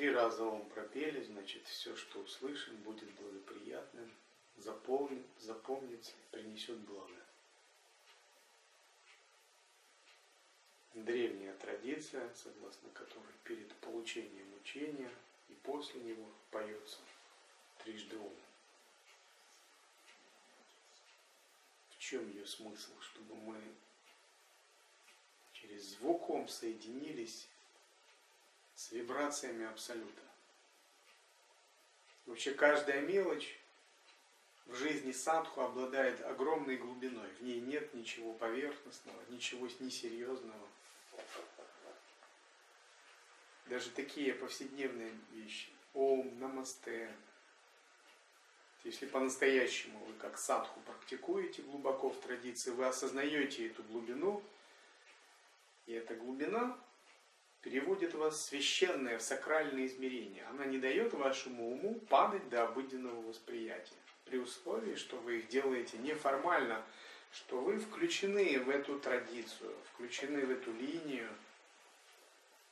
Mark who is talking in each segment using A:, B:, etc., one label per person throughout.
A: три раза ом пропели, значит, все, что услышим, будет благоприятным, заполнит, запомнится, принесет благо. Древняя традиция, согласно которой перед получением учения и после него поется трижды ом. В чем ее смысл? Чтобы мы через звук ом соединились с вибрациями Абсолюта. Вообще каждая мелочь в жизни садху обладает огромной глубиной. В ней нет ничего поверхностного, ничего несерьезного. Даже такие повседневные вещи. Ом, намасте. Если по-настоящему вы как садху практикуете глубоко в традиции, вы осознаете эту глубину, и эта глубина переводит вас священное, в сакральное измерение. Она не дает вашему уму падать до обыденного восприятия. При условии, что вы их делаете неформально, что вы включены в эту традицию, включены в эту линию.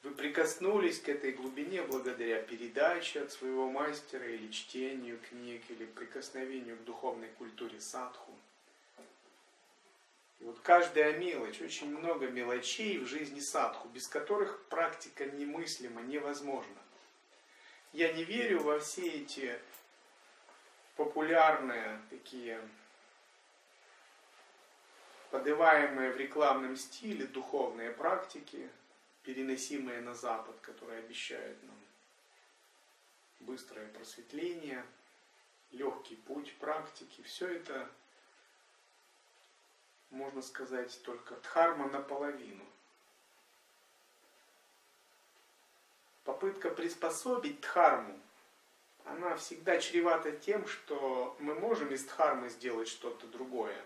A: Вы прикоснулись к этой глубине благодаря передаче от своего мастера или чтению книг, или прикосновению к духовной культуре садху. И вот каждая мелочь, очень много мелочей в жизни садху, без которых практика немыслима, невозможна. Я не верю во все эти популярные такие подаваемые в рекламном стиле духовные практики, переносимые на Запад, которые обещают нам быстрое просветление, легкий путь практики. Все это можно сказать, только дхарма наполовину. Попытка приспособить дхарму, она всегда чревата тем, что мы можем из дхармы сделать что-то другое.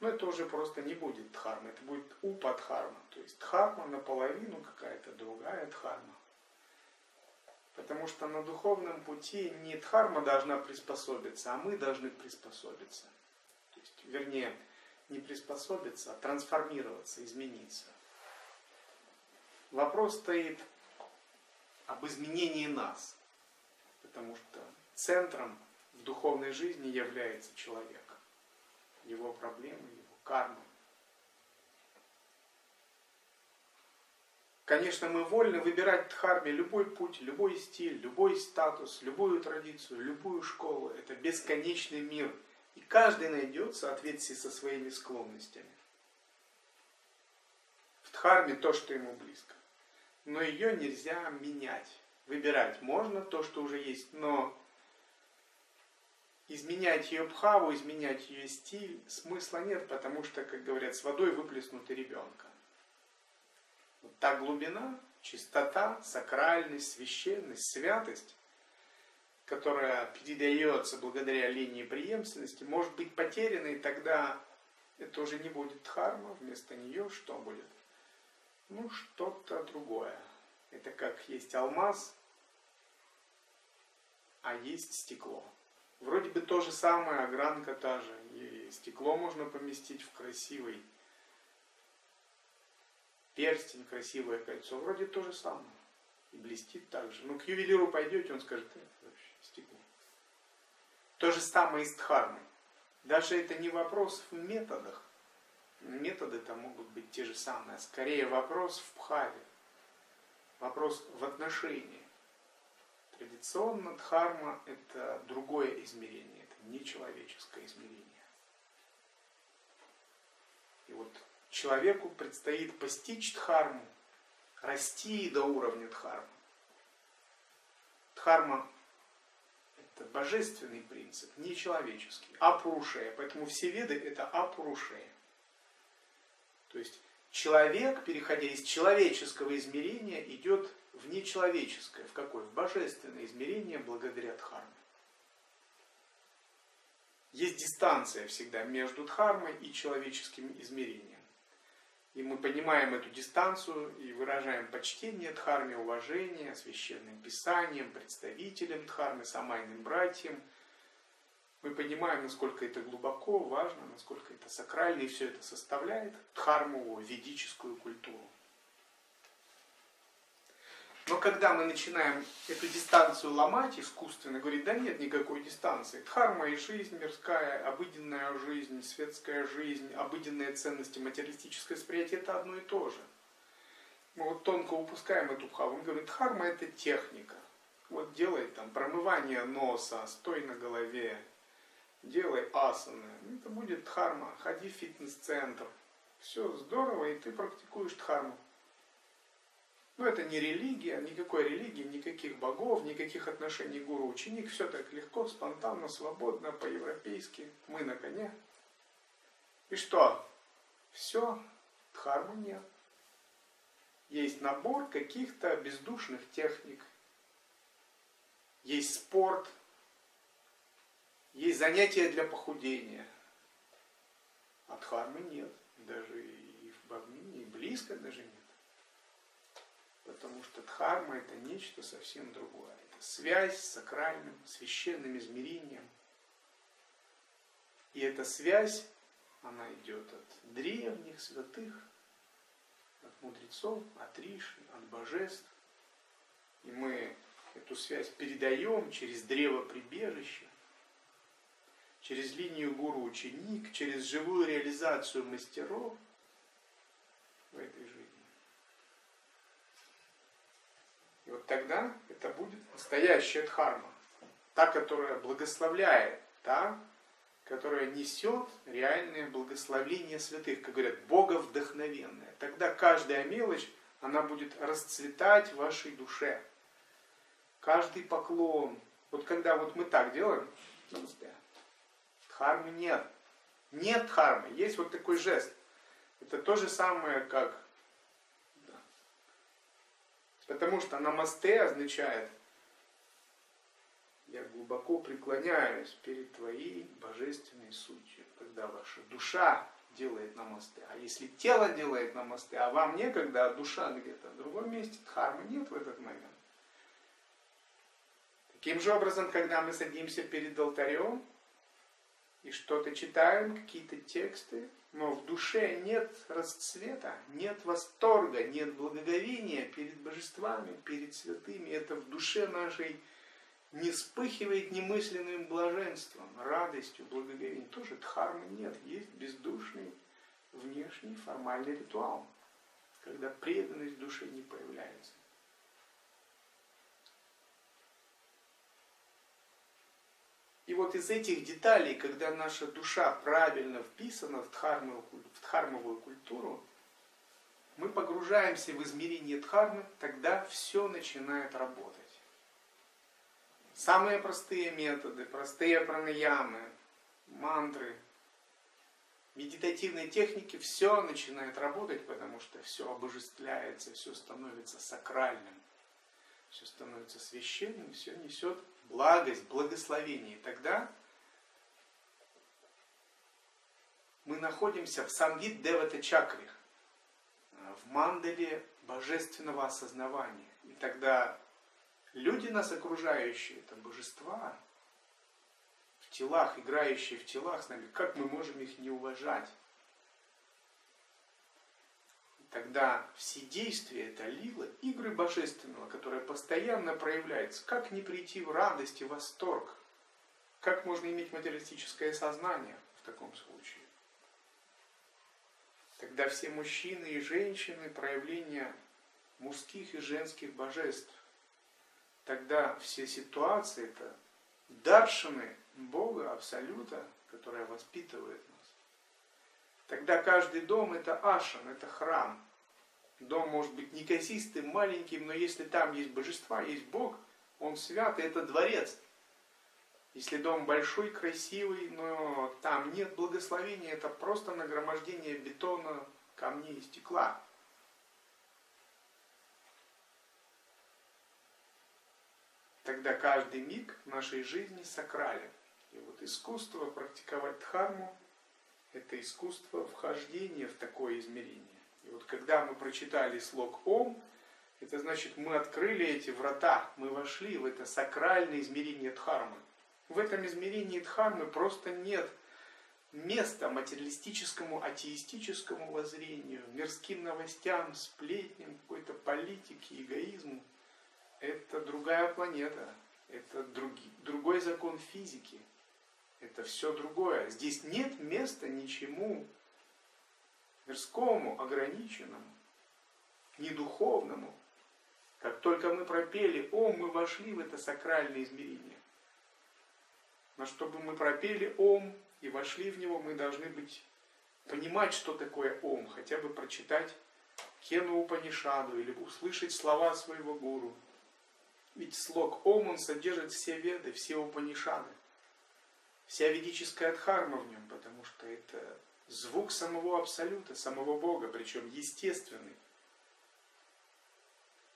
A: Но это уже просто не будет дхарма, это будет упадхарма. То есть дхарма наполовину какая-то другая дхарма. Потому что на духовном пути не дхарма должна приспособиться, а мы должны приспособиться. То есть, вернее, не приспособиться, а трансформироваться, измениться. Вопрос стоит об изменении нас, потому что центром в духовной жизни является человек, его проблемы, его карма. Конечно, мы вольны выбирать в дхарме любой путь, любой стиль, любой статус, любую традицию, любую школу. Это бесконечный мир – и каждый найдет в соответствии со своими склонностями. В дхарме то, что ему близко. Но ее нельзя менять. Выбирать можно то, что уже есть, но изменять ее бхаву, изменять ее стиль смысла нет, потому что, как говорят, с водой выплеснуты ребенка. Вот та глубина, чистота, сакральность, священность, святость, которая передается благодаря линии преемственности, может быть потеряна, и тогда это уже не будет дхарма, вместо нее что будет? Ну, что-то другое. Это как есть алмаз, а есть стекло. Вроде бы то же самое, огранка та же. И стекло можно поместить в красивый перстень, красивое кольцо. Вроде то же самое. И блестит так же. Ну, к ювелиру пойдете, он скажет, вообще стекло. То же самое и с дхармой. Даже это не вопрос в методах. Методы-то могут быть те же самые. А скорее вопрос в пхаве. Вопрос в отношении. Традиционно дхарма – это другое измерение, это не человеческое измерение. И вот человеку предстоит постичь дхарму, расти до уровня дхармы. Дхарма это божественный принцип, не человеческий, апурушея. Поэтому все веды это апурушея. То есть человек, переходя из человеческого измерения, идет в нечеловеческое. В какое? В божественное измерение благодаря Дхарме. Есть дистанция всегда между Дхармой и человеческим измерением. И мы понимаем эту дистанцию и выражаем почтение Дхарме, уважение священным писаниям, представителям Дхармы, самайным братьям. Мы понимаем, насколько это глубоко, важно, насколько это сакрально, и все это составляет Дхарму, ведическую культуру. Но когда мы начинаем эту дистанцию ломать искусственно, говорить, да нет никакой дистанции. Дхарма и жизнь мирская, обыденная жизнь, светская жизнь, обыденные ценности, материалистическое восприятие – это одно и то же. Мы вот тонко упускаем эту бхаву. Он говорит, дхарма – это техника. Вот делай там промывание носа, стой на голове, делай асаны. Это будет дхарма. Ходи в фитнес-центр. Все здорово, и ты практикуешь дхарму. Но это не религия, никакой религии, никаких богов, никаких отношений гуру-ученик. Все так легко, спонтанно, свободно, по-европейски. Мы на коне. И что? Все, дхармы нет. Есть набор каких-то бездушных техник. Есть спорт. Есть занятия для похудения. А дхармы нет. Даже и в Бавнине, и близко даже нет. Потому что дхарма это нечто совсем другое. Это связь с сакральным, священным измерением. И эта связь, она идет от древних святых, от мудрецов, от риши, от божеств. И мы эту связь передаем через древо прибежища, через линию гуру-ученик, через живую реализацию мастеров в этой жизни. И вот тогда это будет настоящая дхарма. Та, которая благословляет, та, которая несет реальное благословление святых, как говорят, Бога вдохновенная. Тогда каждая мелочь, она будет расцветать в вашей душе. Каждый поклон. Вот когда вот мы так делаем, дхармы нет. Нет дхармы. Есть вот такой жест. Это то же самое, как Потому что намасте означает я глубоко преклоняюсь перед твоей божественной сутью, когда ваша душа делает намасте. А если тело делает намасте, а вам некогда, а душа где-то в другом месте, дхармы нет в этот момент. Таким же образом, когда мы садимся перед алтарем и что-то читаем, какие-то тексты, но в душе нет расцвета, нет восторга, нет благоговения перед божествами, перед святыми. Это в душе нашей не вспыхивает немысленным блаженством, радостью, благоговением. Тоже дхармы нет, есть бездушный внешний формальный ритуал, когда преданность в душе не появляется. И вот из этих деталей, когда наша душа правильно вписана в дхармовую, в дхармовую культуру, мы погружаемся в измерение дхармы, тогда все начинает работать. Самые простые методы, простые пранаямы, мантры, медитативные техники, все начинает работать, потому что все обожествляется, все становится сакральным, все становится священным, все несет благость, благословение. И тогда мы находимся в самвид девата чакре, в мандале божественного осознавания. И тогда люди нас окружающие, это божества, в телах, играющие в телах с нами, как мы можем их не уважать? Тогда все действия это лила игры божественного, которая постоянно проявляется. Как не прийти в радость и восторг? Как можно иметь материалистическое сознание в таком случае? Тогда все мужчины и женщины проявления мужских и женских божеств. Тогда все ситуации это даршины Бога, Абсолюта, которая воспитывает Тогда каждый дом это ашан, это храм. Дом может быть неказистым, маленьким, но если там есть божества, есть Бог, он свят, и это дворец. Если дом большой, красивый, но там нет благословения, это просто нагромождение бетона, камней и стекла. Тогда каждый миг нашей жизни сакрален. И вот искусство практиковать дхарму это искусство вхождения в такое измерение. И вот когда мы прочитали слог Ом, это значит, мы открыли эти врата, мы вошли в это сакральное измерение Дхармы. В этом измерении Дхармы просто нет места материалистическому, атеистическому воззрению, мирским новостям, сплетням, какой-то политике, эгоизму. это другая планета, это другой закон физики, это все другое. Здесь нет места ничему мирскому, ограниченному, недуховному. Как только мы пропели Ом, мы вошли в это сакральное измерение. Но чтобы мы пропели Ом и вошли в него, мы должны быть, понимать, что такое Ом, хотя бы прочитать Кену Упанишаду или услышать слова своего гуру. Ведь слог Ом, он содержит все веды, все Упанишады. Вся ведическая дхарма в нем, потому что это звук самого Абсолюта, самого Бога, причем естественный.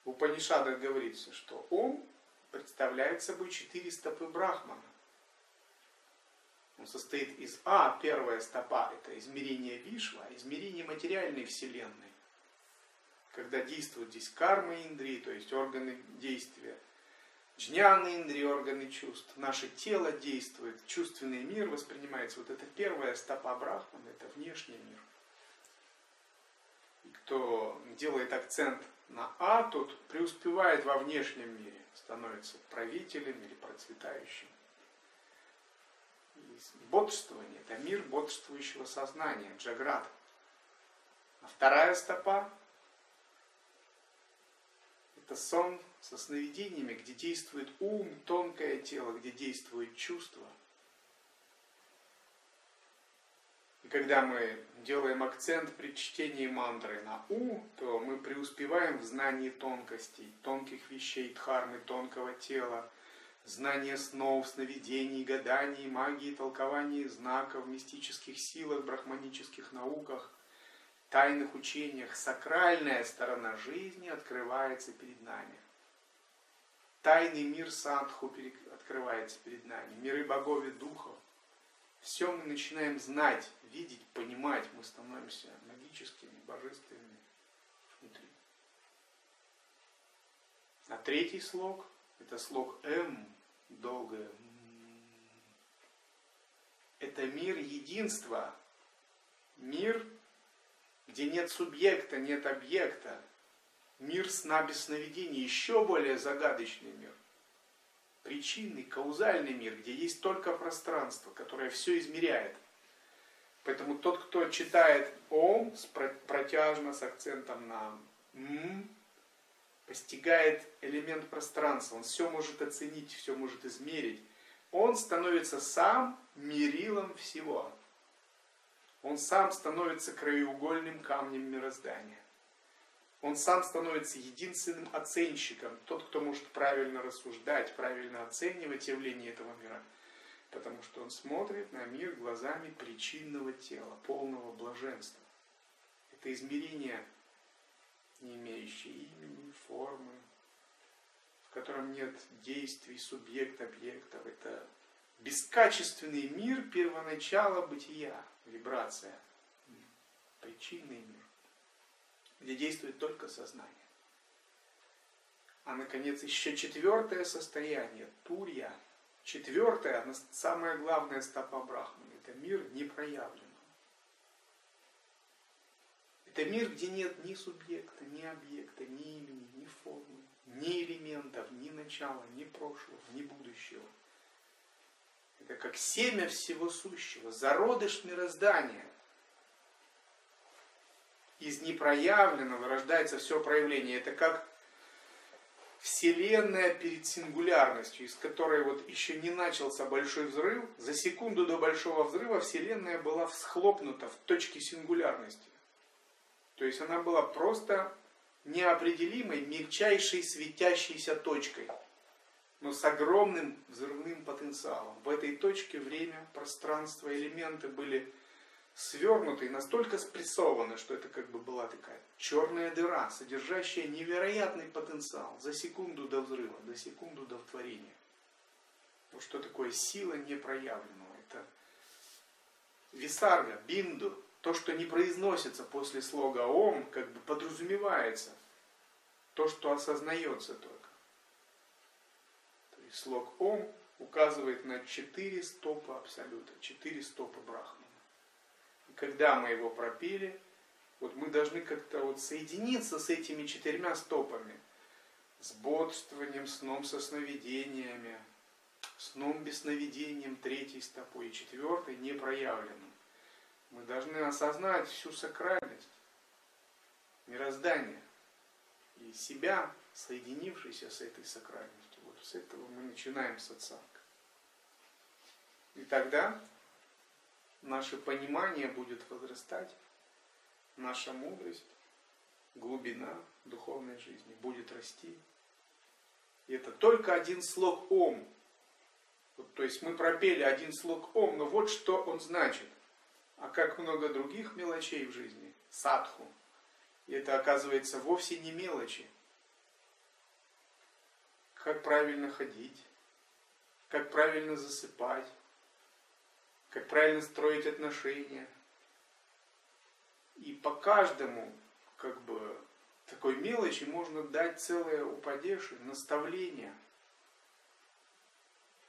A: В Упанишадах говорится, что Ом представляет собой четыре стопы Брахмана. Он состоит из А, первая стопа, это измерение Вишва, измерение материальной вселенной. Когда действуют здесь кармы Индрии, то есть органы действия, Джняны Индри, органы чувств, наше тело действует, чувственный мир воспринимается. Вот это первая стопа Брахмана, это внешний мир. И кто делает акцент на А, тот преуспевает во внешнем мире, становится правителем или процветающим. И бодрствование – это мир бодрствующего сознания, джаград. А вторая стопа – это сон со сновидениями, где действует ум, тонкое тело, где действует чувство. И когда мы делаем акцент при чтении мантры на У, то мы преуспеваем в знании тонкостей, тонких вещей, дхармы, тонкого тела, знание снов, сновидений, гаданий, магии, толкований знаков, мистических силах, брахманических науках, тайных учениях. Сакральная сторона жизни открывается перед нами тайный мир садху открывается перед нами, миры богов и духов. Все мы начинаем знать, видеть, понимать, мы становимся магическими, божественными внутри. А третий слог, это слог М, долгое. Это мир единства, мир, где нет субъекта, нет объекта, Мир сна без сновидений еще более загадочный мир. Причинный, каузальный мир, где есть только пространство, которое все измеряет. Поэтому тот, кто читает Ом с протяжно, с акцентом на М, постигает элемент пространства. Он все может оценить, все может измерить. Он становится сам мерилом всего. Он сам становится краеугольным камнем мироздания он сам становится единственным оценщиком, тот, кто может правильно рассуждать, правильно оценивать явления этого мира. Потому что он смотрит на мир глазами причинного тела, полного блаженства. Это измерение, не имеющее имени, формы, в котором нет действий, субъект, объектов. Это бескачественный мир первоначала бытия, вибрация, причинный мир где действует только сознание. А, наконец, еще четвертое состояние, турья, четвертое, самое главное стопа Брахмана, это мир непроявленного. Это мир, где нет ни субъекта, ни объекта, ни имени, ни формы, ни элементов, ни начала, ни прошлого, ни будущего. Это как семя всего сущего, зародыш мироздания, из непроявленного рождается все проявление. Это как Вселенная перед сингулярностью, из которой вот еще не начался большой взрыв, за секунду до большого взрыва Вселенная была всхлопнута в точке сингулярности. То есть она была просто неопределимой, мельчайшей светящейся точкой, но с огромным взрывным потенциалом. В этой точке время, пространство, элементы были свернуты и настолько спрессованы, что это как бы была такая черная дыра, содержащая невероятный потенциал за секунду до взрыва, за секунду до творения. Вот что такое сила непроявленного? Это висарга, бинду, то, что не произносится после слога ом, как бы подразумевается, то, что осознается только. То есть слог ом указывает на четыре стопа абсолюта, четыре стопа брахмы когда мы его пропили, вот мы должны как-то вот соединиться с этими четырьмя стопами, с бодрствованием, сном со сновидениями, сном без сновидением третьей стопой и четвертой не проявленным. Мы должны осознать всю сакральность мироздания и себя, соединившийся с этой сакральностью. Вот с этого мы начинаем сатсанг. И тогда наше понимание будет возрастать, наша мудрость, глубина духовной жизни будет расти. И это только один слог Ом. Вот, то есть мы пропели один слог Ом, но вот что он значит. А как много других мелочей в жизни, садху. И это оказывается вовсе не мелочи. Как правильно ходить, как правильно засыпать, как правильно строить отношения. И по каждому, как бы, такой мелочи можно дать целое упадеши, наставление.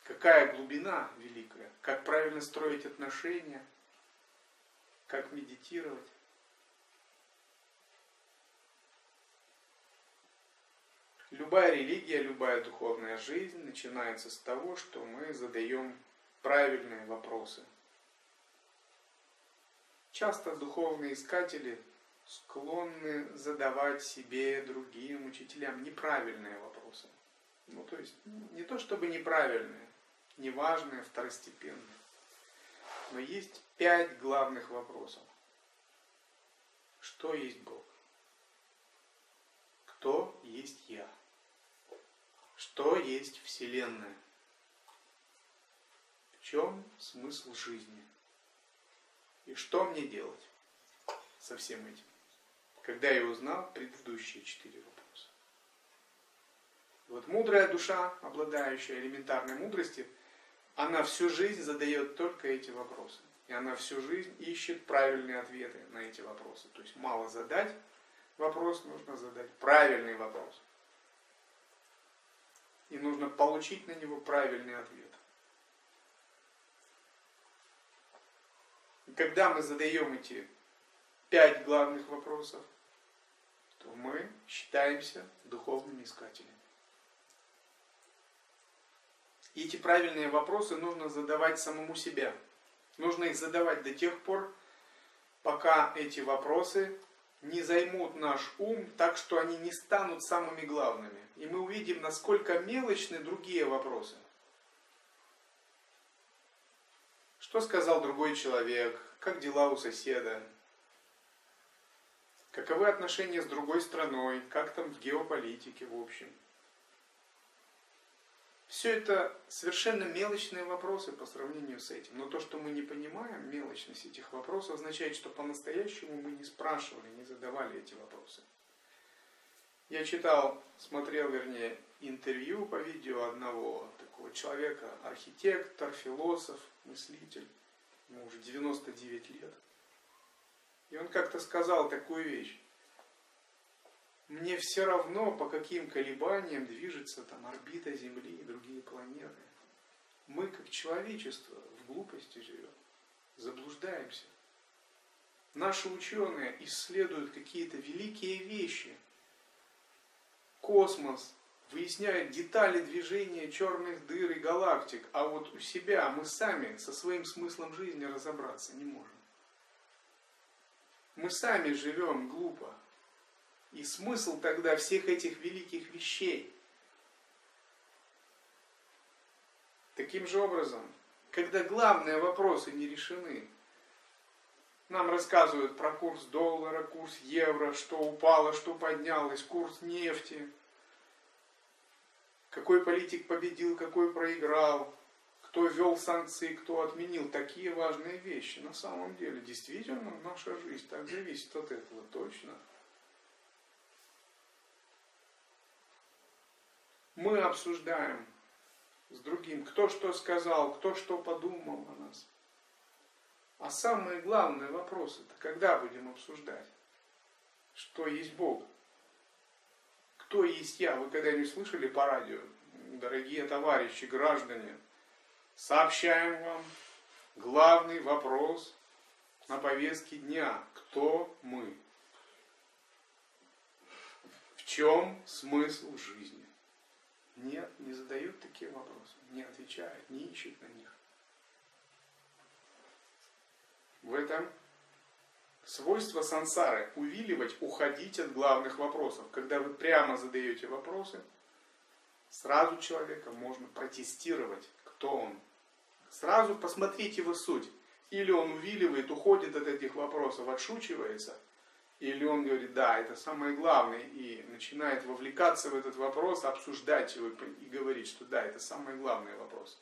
A: Какая глубина великая, как правильно строить отношения, как медитировать. Любая религия, любая духовная жизнь начинается с того, что мы задаем правильные вопросы – Часто духовные искатели склонны задавать себе, другим учителям неправильные вопросы. Ну, то есть, не то чтобы неправильные, неважные, второстепенные. Но есть пять главных вопросов. Что есть Бог? Кто есть Я? Что есть Вселенная? В чем смысл жизни? И что мне делать со всем этим? Когда я узнал предыдущие четыре вопроса. Вот мудрая душа, обладающая элементарной мудростью, она всю жизнь задает только эти вопросы. И она всю жизнь ищет правильные ответы на эти вопросы. То есть мало задать вопрос, нужно задать правильный вопрос. И нужно получить на него правильный ответ. Когда мы задаем эти пять главных вопросов, то мы считаемся духовными искателями. И эти правильные вопросы нужно задавать самому себе. Нужно их задавать до тех пор, пока эти вопросы не займут наш ум так, что они не станут самыми главными. И мы увидим, насколько мелочны другие вопросы. Что сказал другой человек? Как дела у соседа? Каковы отношения с другой страной? Как там в геополитике в общем? Все это совершенно мелочные вопросы по сравнению с этим. Но то, что мы не понимаем, мелочность этих вопросов, означает, что по-настоящему мы не спрашивали, не задавали эти вопросы. Я читал, смотрел, вернее, интервью по видео одного такого человека, архитектор, философ, мыслитель, ему уже 99 лет. И он как-то сказал такую вещь. Мне все равно, по каким колебаниям движется там орбита Земли и другие планеты. Мы, как человечество, в глупости живем, заблуждаемся. Наши ученые исследуют какие-то великие вещи. Космос, выясняют детали движения черных дыр и галактик, а вот у себя мы сами со своим смыслом жизни разобраться не можем. Мы сами живем глупо. И смысл тогда всех этих великих вещей. Таким же образом, когда главные вопросы не решены, нам рассказывают про курс доллара, курс евро, что упало, что поднялось, курс нефти – какой политик победил, какой проиграл, кто ввел санкции, кто отменил. Такие важные вещи. На самом деле, действительно, наша жизнь так зависит от этого, точно. Мы обсуждаем с другим, кто что сказал, кто что подумал о нас. А самые главные вопросы это когда будем обсуждать? Что есть Бог? Кто есть я? Вы когда-нибудь слышали по радио? Дорогие товарищи, граждане, сообщаем вам главный вопрос на повестке дня. Кто мы? В чем смысл жизни? Нет, не задают такие вопросы, не отвечают, не ищут на них. В этом свойство сансары – увиливать, уходить от главных вопросов. Когда вы прямо задаете вопросы, сразу человека можно протестировать, кто он. Сразу посмотрите его суть. Или он увиливает, уходит от этих вопросов, отшучивается, или он говорит, да, это самое главное, и начинает вовлекаться в этот вопрос, обсуждать его и говорить, что да, это самый главный вопрос.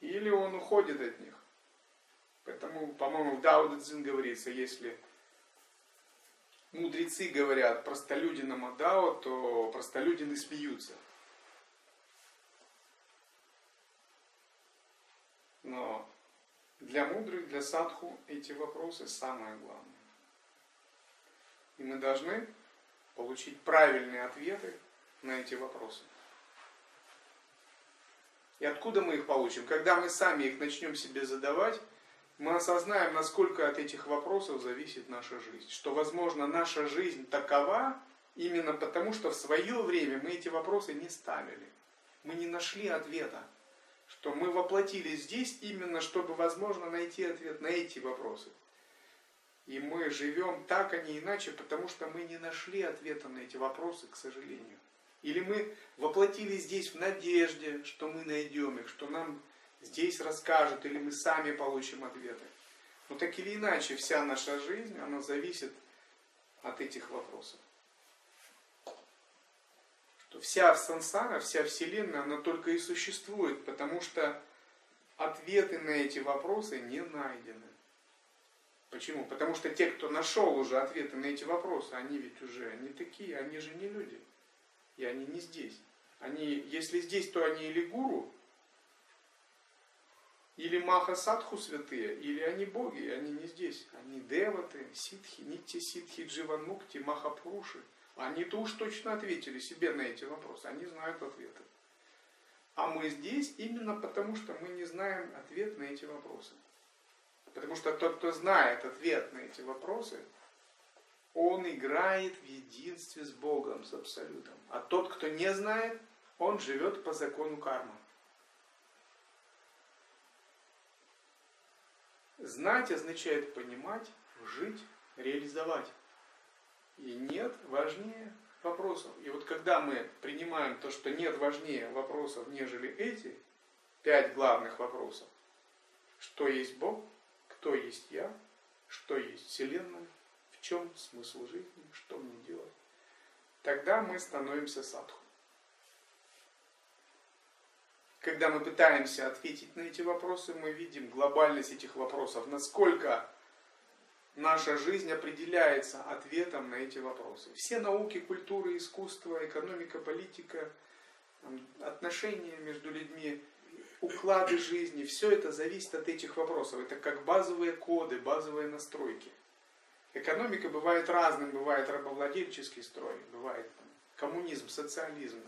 A: Или он уходит от них. Поэтому, по-моему, в Дао Цзин говорится, если мудрецы говорят простолюдинам о Дао, то простолюдины смеются. Но для мудрых, для садху эти вопросы самое главное. И мы должны получить правильные ответы на эти вопросы. И откуда мы их получим? Когда мы сами их начнем себе задавать, мы осознаем, насколько от этих вопросов зависит наша жизнь. Что, возможно, наша жизнь такова именно потому, что в свое время мы эти вопросы не ставили. Мы не нашли ответа. Что мы воплотились здесь именно, чтобы, возможно, найти ответ на эти вопросы. И мы живем так, а не иначе, потому что мы не нашли ответа на эти вопросы, к сожалению. Или мы воплотились здесь в надежде, что мы найдем их, что нам здесь расскажут, или мы сами получим ответы. Но так или иначе, вся наша жизнь, она зависит от этих вопросов. Что вся сансара, вся Вселенная, она только и существует, потому что ответы на эти вопросы не найдены. Почему? Потому что те, кто нашел уже ответы на эти вопросы, они ведь уже не такие, они же не люди. И они не здесь. Они, если здесь, то они или гуру, или Маха Садху святые, или они боги, они не здесь. Они деваты, ситхи, нитти ситхи, дживанмукти, махапуруши. Они-то уж точно ответили себе на эти вопросы, они знают ответы. А мы здесь именно потому, что мы не знаем ответ на эти вопросы. Потому что тот, кто знает ответ на эти вопросы, он играет в единстве с Богом, с Абсолютом. А тот, кто не знает, он живет по закону кармы. Знать означает понимать, жить, реализовать. И нет важнее вопросов. И вот когда мы принимаем то, что нет важнее вопросов, нежели эти, пять главных вопросов, что есть Бог, кто есть я, что есть Вселенная, в чем смысл жизни, что мне делать, тогда мы становимся садху. Когда мы пытаемся ответить на эти вопросы, мы видим глобальность этих вопросов, насколько наша жизнь определяется ответом на эти вопросы. Все науки, культура, искусство, экономика, политика, отношения между людьми, уклады жизни, все это зависит от этих вопросов. Это как базовые коды, базовые настройки. Экономика бывает разным, бывает рабовладельческий строй, бывает коммунизм, социализм,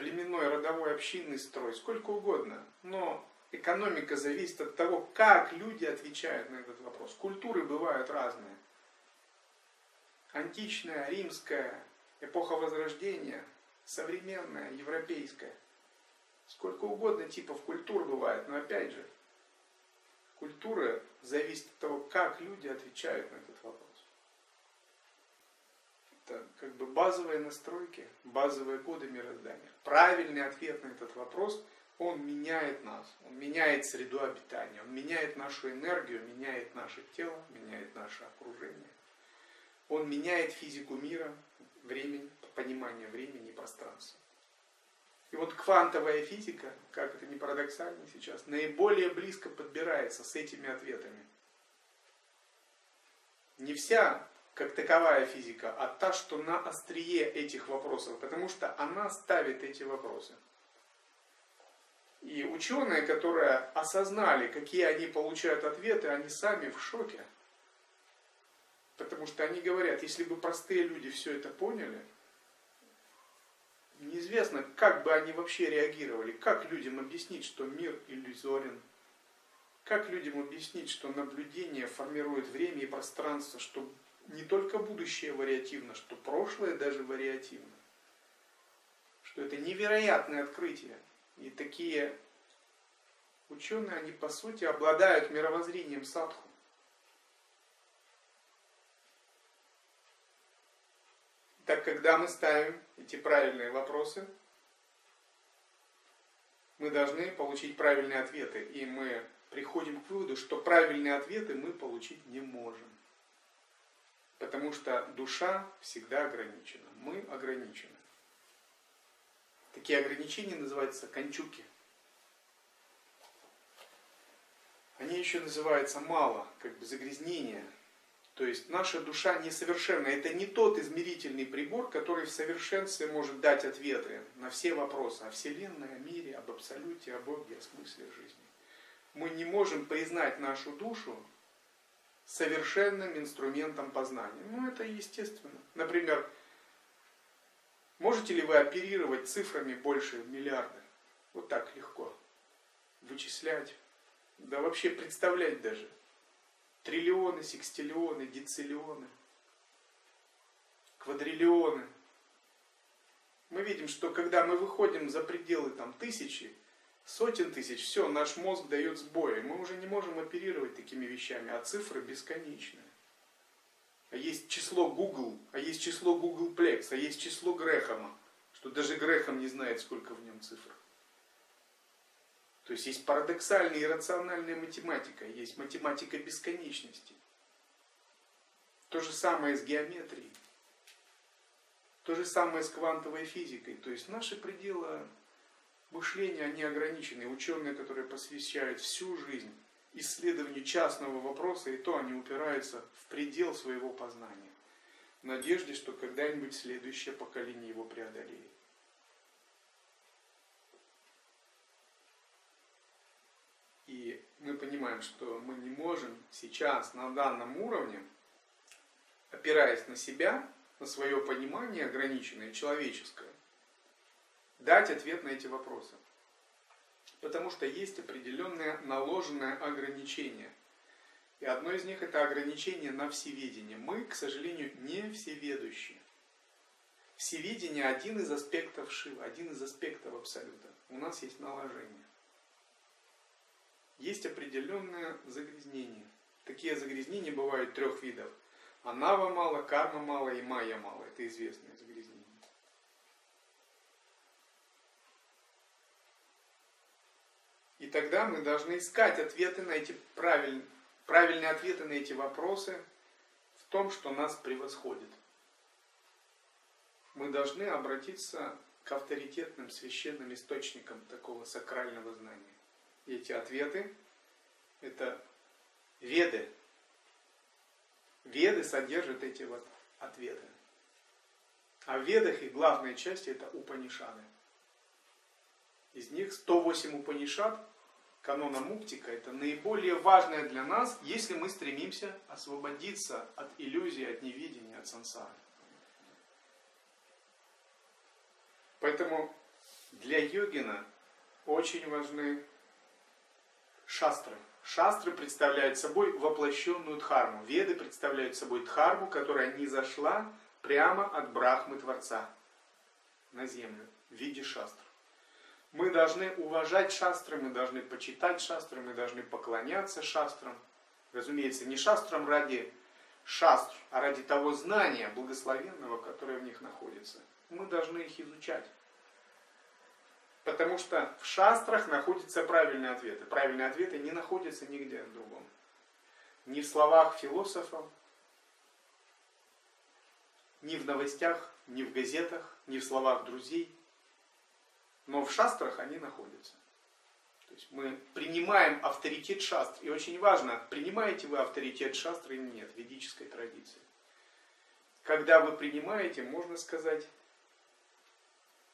A: племенной, родовой, общинный строй, сколько угодно. Но экономика зависит от того, как люди отвечают на этот вопрос. Культуры бывают разные. Античная, римская, эпоха Возрождения, современная, европейская. Сколько угодно типов культур бывает, но опять же, культура зависит от того, как люди отвечают на этот вопрос. Это как бы базовые настройки, базовые коды мироздания. Правильный ответ на этот вопрос, он меняет нас, он меняет среду обитания, он меняет нашу энергию, меняет наше тело, меняет наше окружение. Он меняет физику мира, времени, понимание времени и пространства. И вот квантовая физика, как это не парадоксально сейчас, наиболее близко подбирается с этими ответами. Не вся как таковая физика, а та, что на острие этих вопросов, потому что она ставит эти вопросы. И ученые, которые осознали, какие они получают ответы, они сами в шоке. Потому что они говорят, если бы простые люди все это поняли, неизвестно, как бы они вообще реагировали, как людям объяснить, что мир иллюзорен, как людям объяснить, что наблюдение формирует время и пространство, что не только будущее вариативно, что прошлое даже вариативно. что это невероятное открытие. И такие ученые, они по сути обладают мировоззрением садху. Так, когда мы ставим эти правильные вопросы, мы должны получить правильные ответы. И мы приходим к выводу, что правильные ответы мы получить не можем. Потому что душа всегда ограничена. Мы ограничены. Такие ограничения называются кончуки. Они еще называются мало, как бы загрязнение. То есть наша душа несовершенна. Это не тот измерительный прибор, который в совершенстве может дать ответы на все вопросы о Вселенной, о мире, об Абсолюте, о Боге, о смысле жизни. Мы не можем признать нашу душу совершенным инструментом познания. Ну, это естественно. Например, можете ли вы оперировать цифрами больше миллиарда? Вот так легко. Вычислять. Да вообще представлять даже. Триллионы, секстиллионы, дециллионы, квадриллионы. Мы видим, что когда мы выходим за пределы там, тысячи, сотен тысяч, все, наш мозг дает сбои. Мы уже не можем оперировать такими вещами, а цифры бесконечные. А есть число Google, а есть число Googleplex, а есть число Грехома, что даже Грехом не знает, сколько в нем цифр. То есть есть парадоксальная и рациональная математика, есть математика бесконечности. То же самое с геометрией. То же самое с квантовой физикой. То есть наши пределы мышления, они ограничены. Ученые, которые посвящают всю жизнь исследованию частного вопроса, и то они упираются в предел своего познания. В надежде, что когда-нибудь следующее поколение его преодолеет. И мы понимаем, что мы не можем сейчас на данном уровне, опираясь на себя, на свое понимание ограниченное, человеческое, дать ответ на эти вопросы. Потому что есть определенное наложенное ограничение. И одно из них это ограничение на всеведение. Мы, к сожалению, не всеведущие. Всеведение один из аспектов Шива, один из аспектов Абсолюта. У нас есть наложение. Есть определенное загрязнение. Такие загрязнения бывают трех видов. Анава мало, карма мало и майя мало. Это известные загрязнения. И тогда мы должны искать ответы на эти правильные, правильные ответы на эти вопросы в том, что нас превосходит. Мы должны обратиться к авторитетным священным источникам такого сакрального знания. И эти ответы – это веды. Веды содержат эти вот ответы. А в ведах их главная часть – это Упанишады. Из них 108 Упанишад канона Муктика – это наиболее важное для нас, если мы стремимся освободиться от иллюзии, от невидения, от сансары. Поэтому для йогина очень важны шастры. Шастры представляют собой воплощенную дхарму. Веды представляют собой дхарму, которая не зашла прямо от Брахмы Творца на землю в виде шастр. Мы должны уважать шастры, мы должны почитать шастры, мы должны поклоняться шастрам. Разумеется, не шастрам ради шастр, а ради того знания благословенного, которое в них находится. Мы должны их изучать. Потому что в шастрах находятся правильные ответы. Правильные ответы не находятся нигде в другом. Ни в словах философов, ни в новостях, ни в газетах, ни в словах друзей. Но в шастрах они находятся. То есть мы принимаем авторитет шастр. И очень важно, принимаете вы авторитет шастры или нет, ведической традиции. Когда вы принимаете, можно сказать,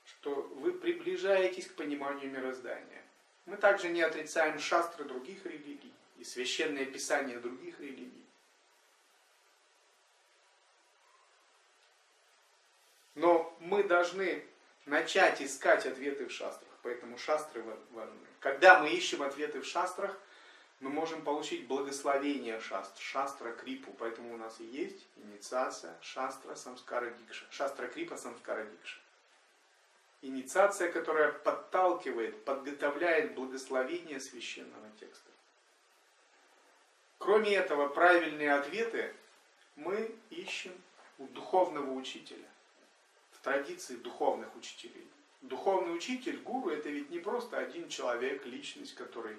A: что вы приближаетесь к пониманию мироздания. Мы также не отрицаем шастры других религий и священное писание других религий. Но мы должны начать искать ответы в шастрах, поэтому шастры важны. Когда мы ищем ответы в шастрах, мы можем получить благословение шастр, шастра крипу, поэтому у нас и есть инициация шастра самскара дикша, шастра крипа самскара дикша. Инициация, которая подталкивает, подготовляет благословение священного текста. Кроме этого, правильные ответы мы ищем у духовного учителя, традиции духовных учителей. Духовный учитель, гуру, это ведь не просто один человек, личность, который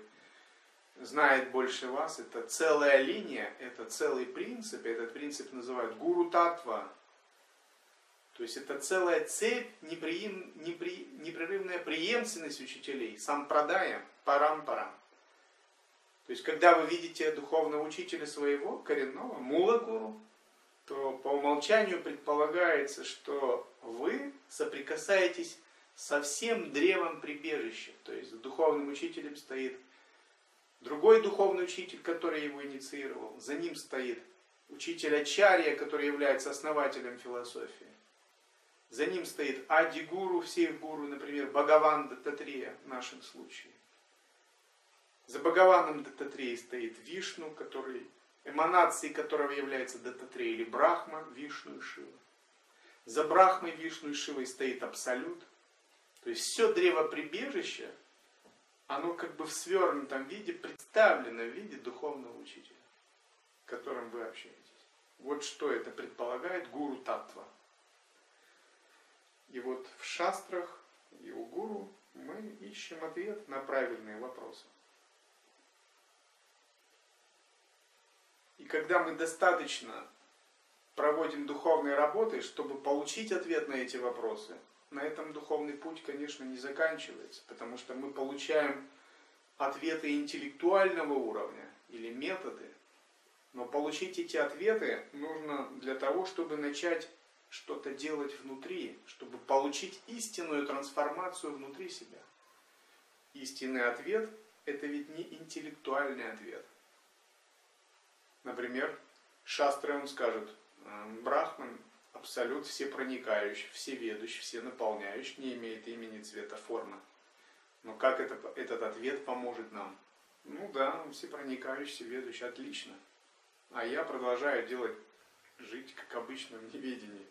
A: знает больше вас. Это целая линия, это целый принцип. Этот принцип называют гуру татва. То есть это целая цепь, неприим, непри, непрерывная преемственность учителей, сам продая, парам-парам. То есть когда вы видите духовного учителя своего, коренного, мула-гуру, то по умолчанию предполагается, что вы соприкасаетесь со всем древом прибежища. То есть за духовным учителем стоит другой духовный учитель, который его инициировал. За ним стоит учитель Ачарья, который является основателем философии. За ним стоит Ади-гуру, всех гуру, например, Бхагаван Даттатрия в нашем случае. За Бхагаваном Даттатреей стоит Вишну, который, эманацией которого является Даттатрей или Брахма, Вишну и Шива. За Брахмой, Вишну и Шивой стоит Абсолют. То есть все древо прибежища, оно как бы в свернутом виде представлено в виде духовного учителя, которым вы общаетесь. Вот что это предполагает гуру Татва – и вот в шастрах и у гуру мы ищем ответ на правильные вопросы. Когда мы достаточно проводим духовные работы, чтобы получить ответ на эти вопросы, на этом духовный путь, конечно, не заканчивается, потому что мы получаем ответы интеллектуального уровня или методы, но получить эти ответы нужно для того, чтобы начать что-то делать внутри, чтобы получить истинную трансформацию внутри себя. Истинный ответ – это ведь не интеллектуальный ответ. Например, Шастры он скажет, «Эм, Брахман – абсолют всепроникающий, всеведущий, все наполняющий, не имеет имени, цвета, формы. Но как это, этот ответ поможет нам? Ну да, он всепроникающий, всеведущий, отлично. А я продолжаю делать, жить как обычно в неведении.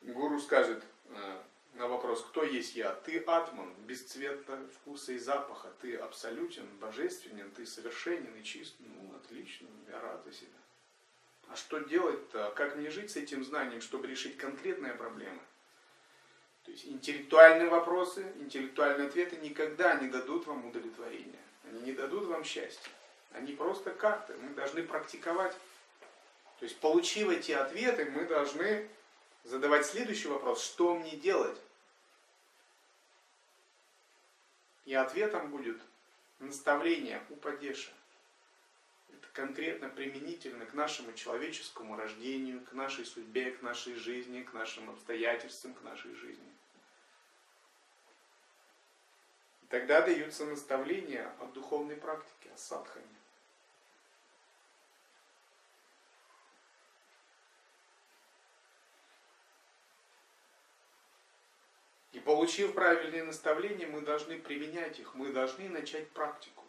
A: Гуру скажет э, на вопрос, кто есть я? Ты атман, без цвета, вкуса и запаха. Ты абсолютен, божественен, ты совершенен и чист. Ну, отлично, я рад за себя. А что делать-то? Как мне жить с этим знанием, чтобы решить конкретные проблемы? То есть интеллектуальные вопросы, интеллектуальные ответы никогда не дадут вам удовлетворения. Они не дадут вам счастья. Они просто как-то. Мы должны практиковать. То есть получив эти ответы, мы должны задавать следующий вопрос, что мне делать? И ответом будет наставление Упадеша. Это конкретно применительно к нашему человеческому рождению, к нашей судьбе, к нашей жизни, к нашим обстоятельствам, к нашей жизни. И тогда даются наставления о духовной практике, о садхане. Получив правильные наставления, мы должны применять их, мы должны начать практику.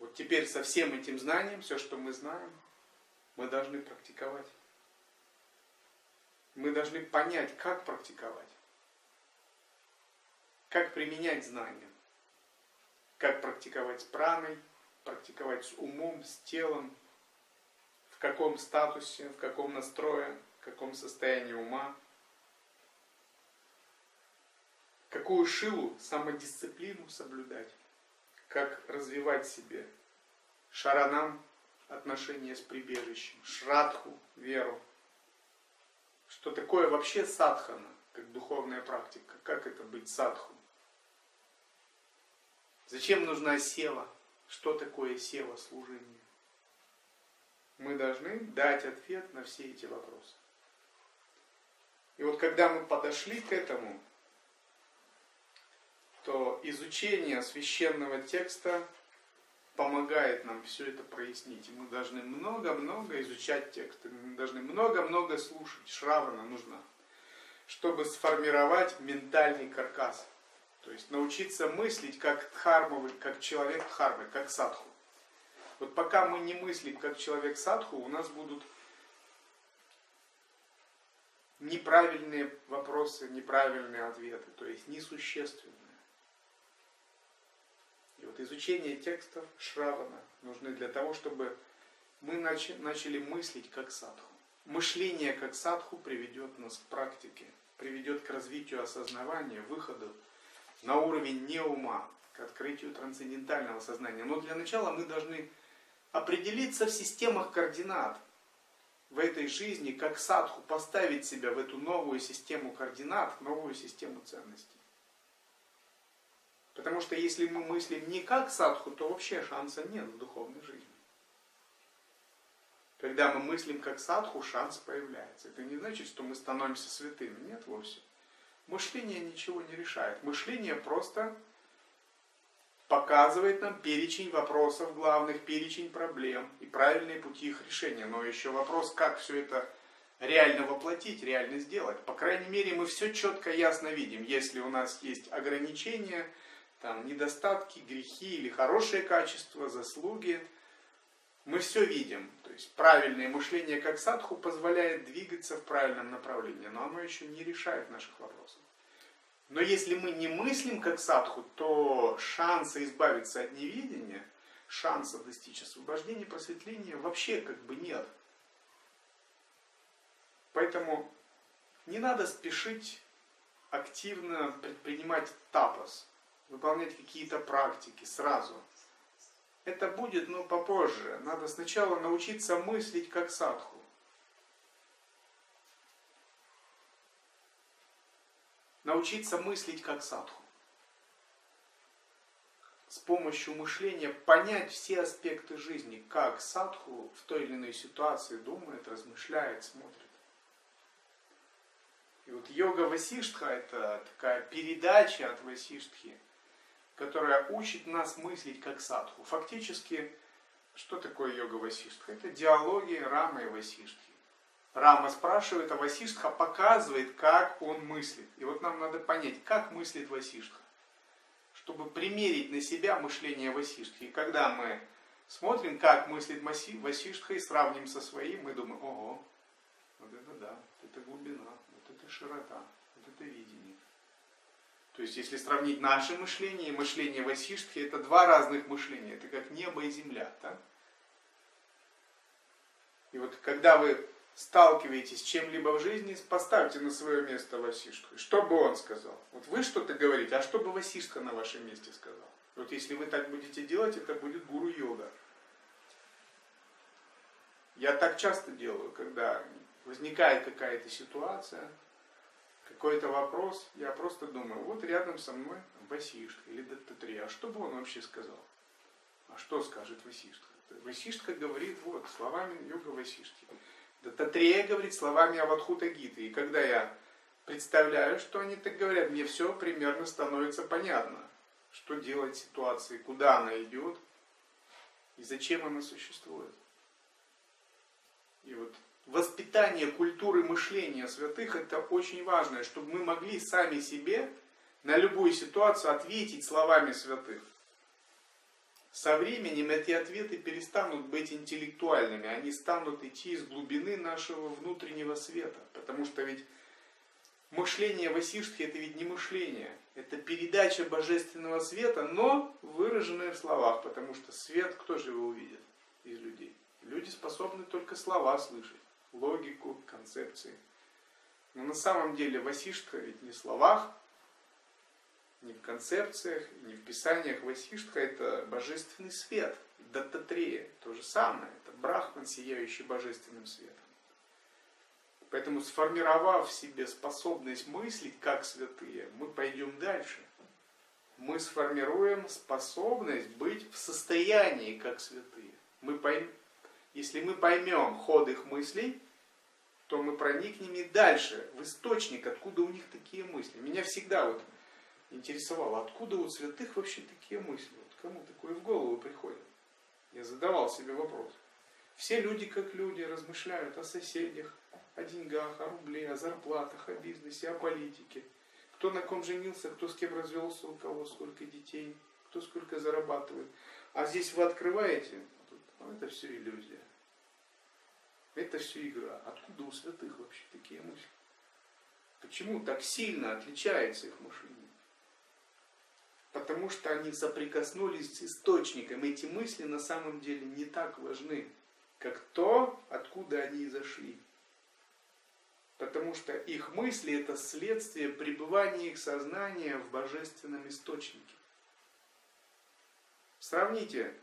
A: Вот теперь со всем этим знанием, все, что мы знаем, мы должны практиковать. Мы должны понять, как практиковать. Как применять знания. Как практиковать с праной, практиковать с умом, с телом, в каком статусе, в каком настрое, в каком состоянии ума. Какую шилу, самодисциплину соблюдать, как развивать себе шаранам, отношения с прибежищем, шрадху, веру. Что такое вообще садхана, как духовная практика, как это быть садху. Зачем нужна сева? Что такое сева служение? Мы должны дать ответ на все эти вопросы. И вот когда мы подошли к этому, то изучение священного текста помогает нам все это прояснить. И мы должны много-много изучать тексты, мы должны много-много слушать. Шравана нужна, чтобы сформировать ментальный каркас. То есть научиться мыслить как дхармовый, как человек дхармы, как садху. Вот пока мы не мыслим как человек садху, у нас будут неправильные вопросы, неправильные ответы, то есть несущественные. И вот изучение текстов Шравана нужны для того, чтобы мы начали мыслить как садху. Мышление как садху приведет нас к практике, приведет к развитию осознавания, выходу на уровень не ума, к открытию трансцендентального сознания. Но для начала мы должны определиться в системах координат в этой жизни, как садху, поставить себя в эту новую систему координат, новую систему ценностей. Потому что если мы мыслим не как садху, то вообще шанса нет в духовной жизни. Когда мы мыслим как садху, шанс появляется. Это не значит, что мы становимся святыми. Нет вовсе. Мышление ничего не решает. Мышление просто показывает нам перечень вопросов главных, перечень проблем и правильные пути их решения. Но еще вопрос, как все это реально воплотить, реально сделать. По крайней мере, мы все четко, ясно видим. Если у нас есть ограничения, там, недостатки, грехи или хорошие качества, заслуги, мы все видим. То есть правильное мышление как садху позволяет двигаться в правильном направлении, но оно еще не решает наших вопросов. Но если мы не мыслим как садху, то шанса избавиться от неведения, шанса достичь освобождения, просветления вообще как бы нет. Поэтому не надо спешить активно предпринимать тапос, выполнять какие-то практики сразу. Это будет, но попозже. Надо сначала научиться мыслить как садху. научиться мыслить как садху. С помощью мышления понять все аспекты жизни, как садху в той или иной ситуации думает, размышляет, смотрит. И вот йога Васиштха это такая передача от Васиштхи, которая учит нас мыслить как садху. Фактически, что такое йога Васиштха? Это диалоги Рамы и Васиштхи. Рама спрашивает, а Васиштха показывает, как он мыслит. И вот нам надо понять, как мыслит Васиштха, чтобы примерить на себя мышление Васиштхи. И когда мы смотрим, как мыслит Васиштха и сравним со своим, мы думаем, ого, вот это да, вот это глубина, вот это широта, вот это видение. То есть, если сравнить наше мышление и мышление Васиштхи, это два разных мышления. Это как небо и земля. Да? И вот когда вы сталкиваетесь с чем-либо в жизни, поставьте на свое место Васиштху. Что бы он сказал? Вот вы что-то говорите, а что бы Васиштха на вашем месте сказал? Вот если вы так будете делать, это будет гуру йога. Я так часто делаю, когда возникает какая-то ситуация, какой-то вопрос, я просто думаю, вот рядом со мной Васиштха или Даттатрия, а что бы он вообще сказал? А что скажет Васиштха? Васиштха говорит вот словами йога Васиштхи. Дататрея говорит словами Авадхута Гиты. И когда я представляю, что они так говорят, мне все примерно становится понятно, что делать в ситуации, куда она идет и зачем она существует. И вот воспитание культуры мышления святых это очень важно, чтобы мы могли сами себе на любую ситуацию ответить словами святых. Со временем эти ответы перестанут быть интеллектуальными, они станут идти из глубины нашего внутреннего света. Потому что ведь мышление Васиштхи это ведь не мышление, это передача божественного света, но выраженная в словах, потому что свет кто же его увидит из людей? Люди способны только слова слышать, логику, концепции. Но на самом деле Васиштха ведь не в словах, не в концепциях, не в писаниях Васиштха, это божественный свет. Даттатрея то же самое, это Брахман, сияющий божественным светом. Поэтому сформировав в себе способность мыслить как святые, мы пойдем дальше. Мы сформируем способность быть в состоянии как святые. Мы пойм... Если мы поймем ход их мыслей, то мы проникнем и дальше, в источник, откуда у них такие мысли. Меня всегда вот интересовало, откуда у святых вообще такие мысли? Вот кому такое в голову приходит? Я задавал себе вопрос. Все люди как люди размышляют о соседях, о деньгах, о рубле, о зарплатах, о бизнесе, о политике. Кто на ком женился, кто с кем развелся, у кого сколько детей, кто сколько зарабатывает. А здесь вы открываете, а это все иллюзия. Это все игра. Откуда у святых вообще такие мысли? Почему так сильно отличается их мышление? Потому что они соприкоснулись с источником. Эти мысли на самом деле не так важны, как то, откуда они зашли. Потому что их мысли это следствие пребывания их сознания в божественном источнике. Сравните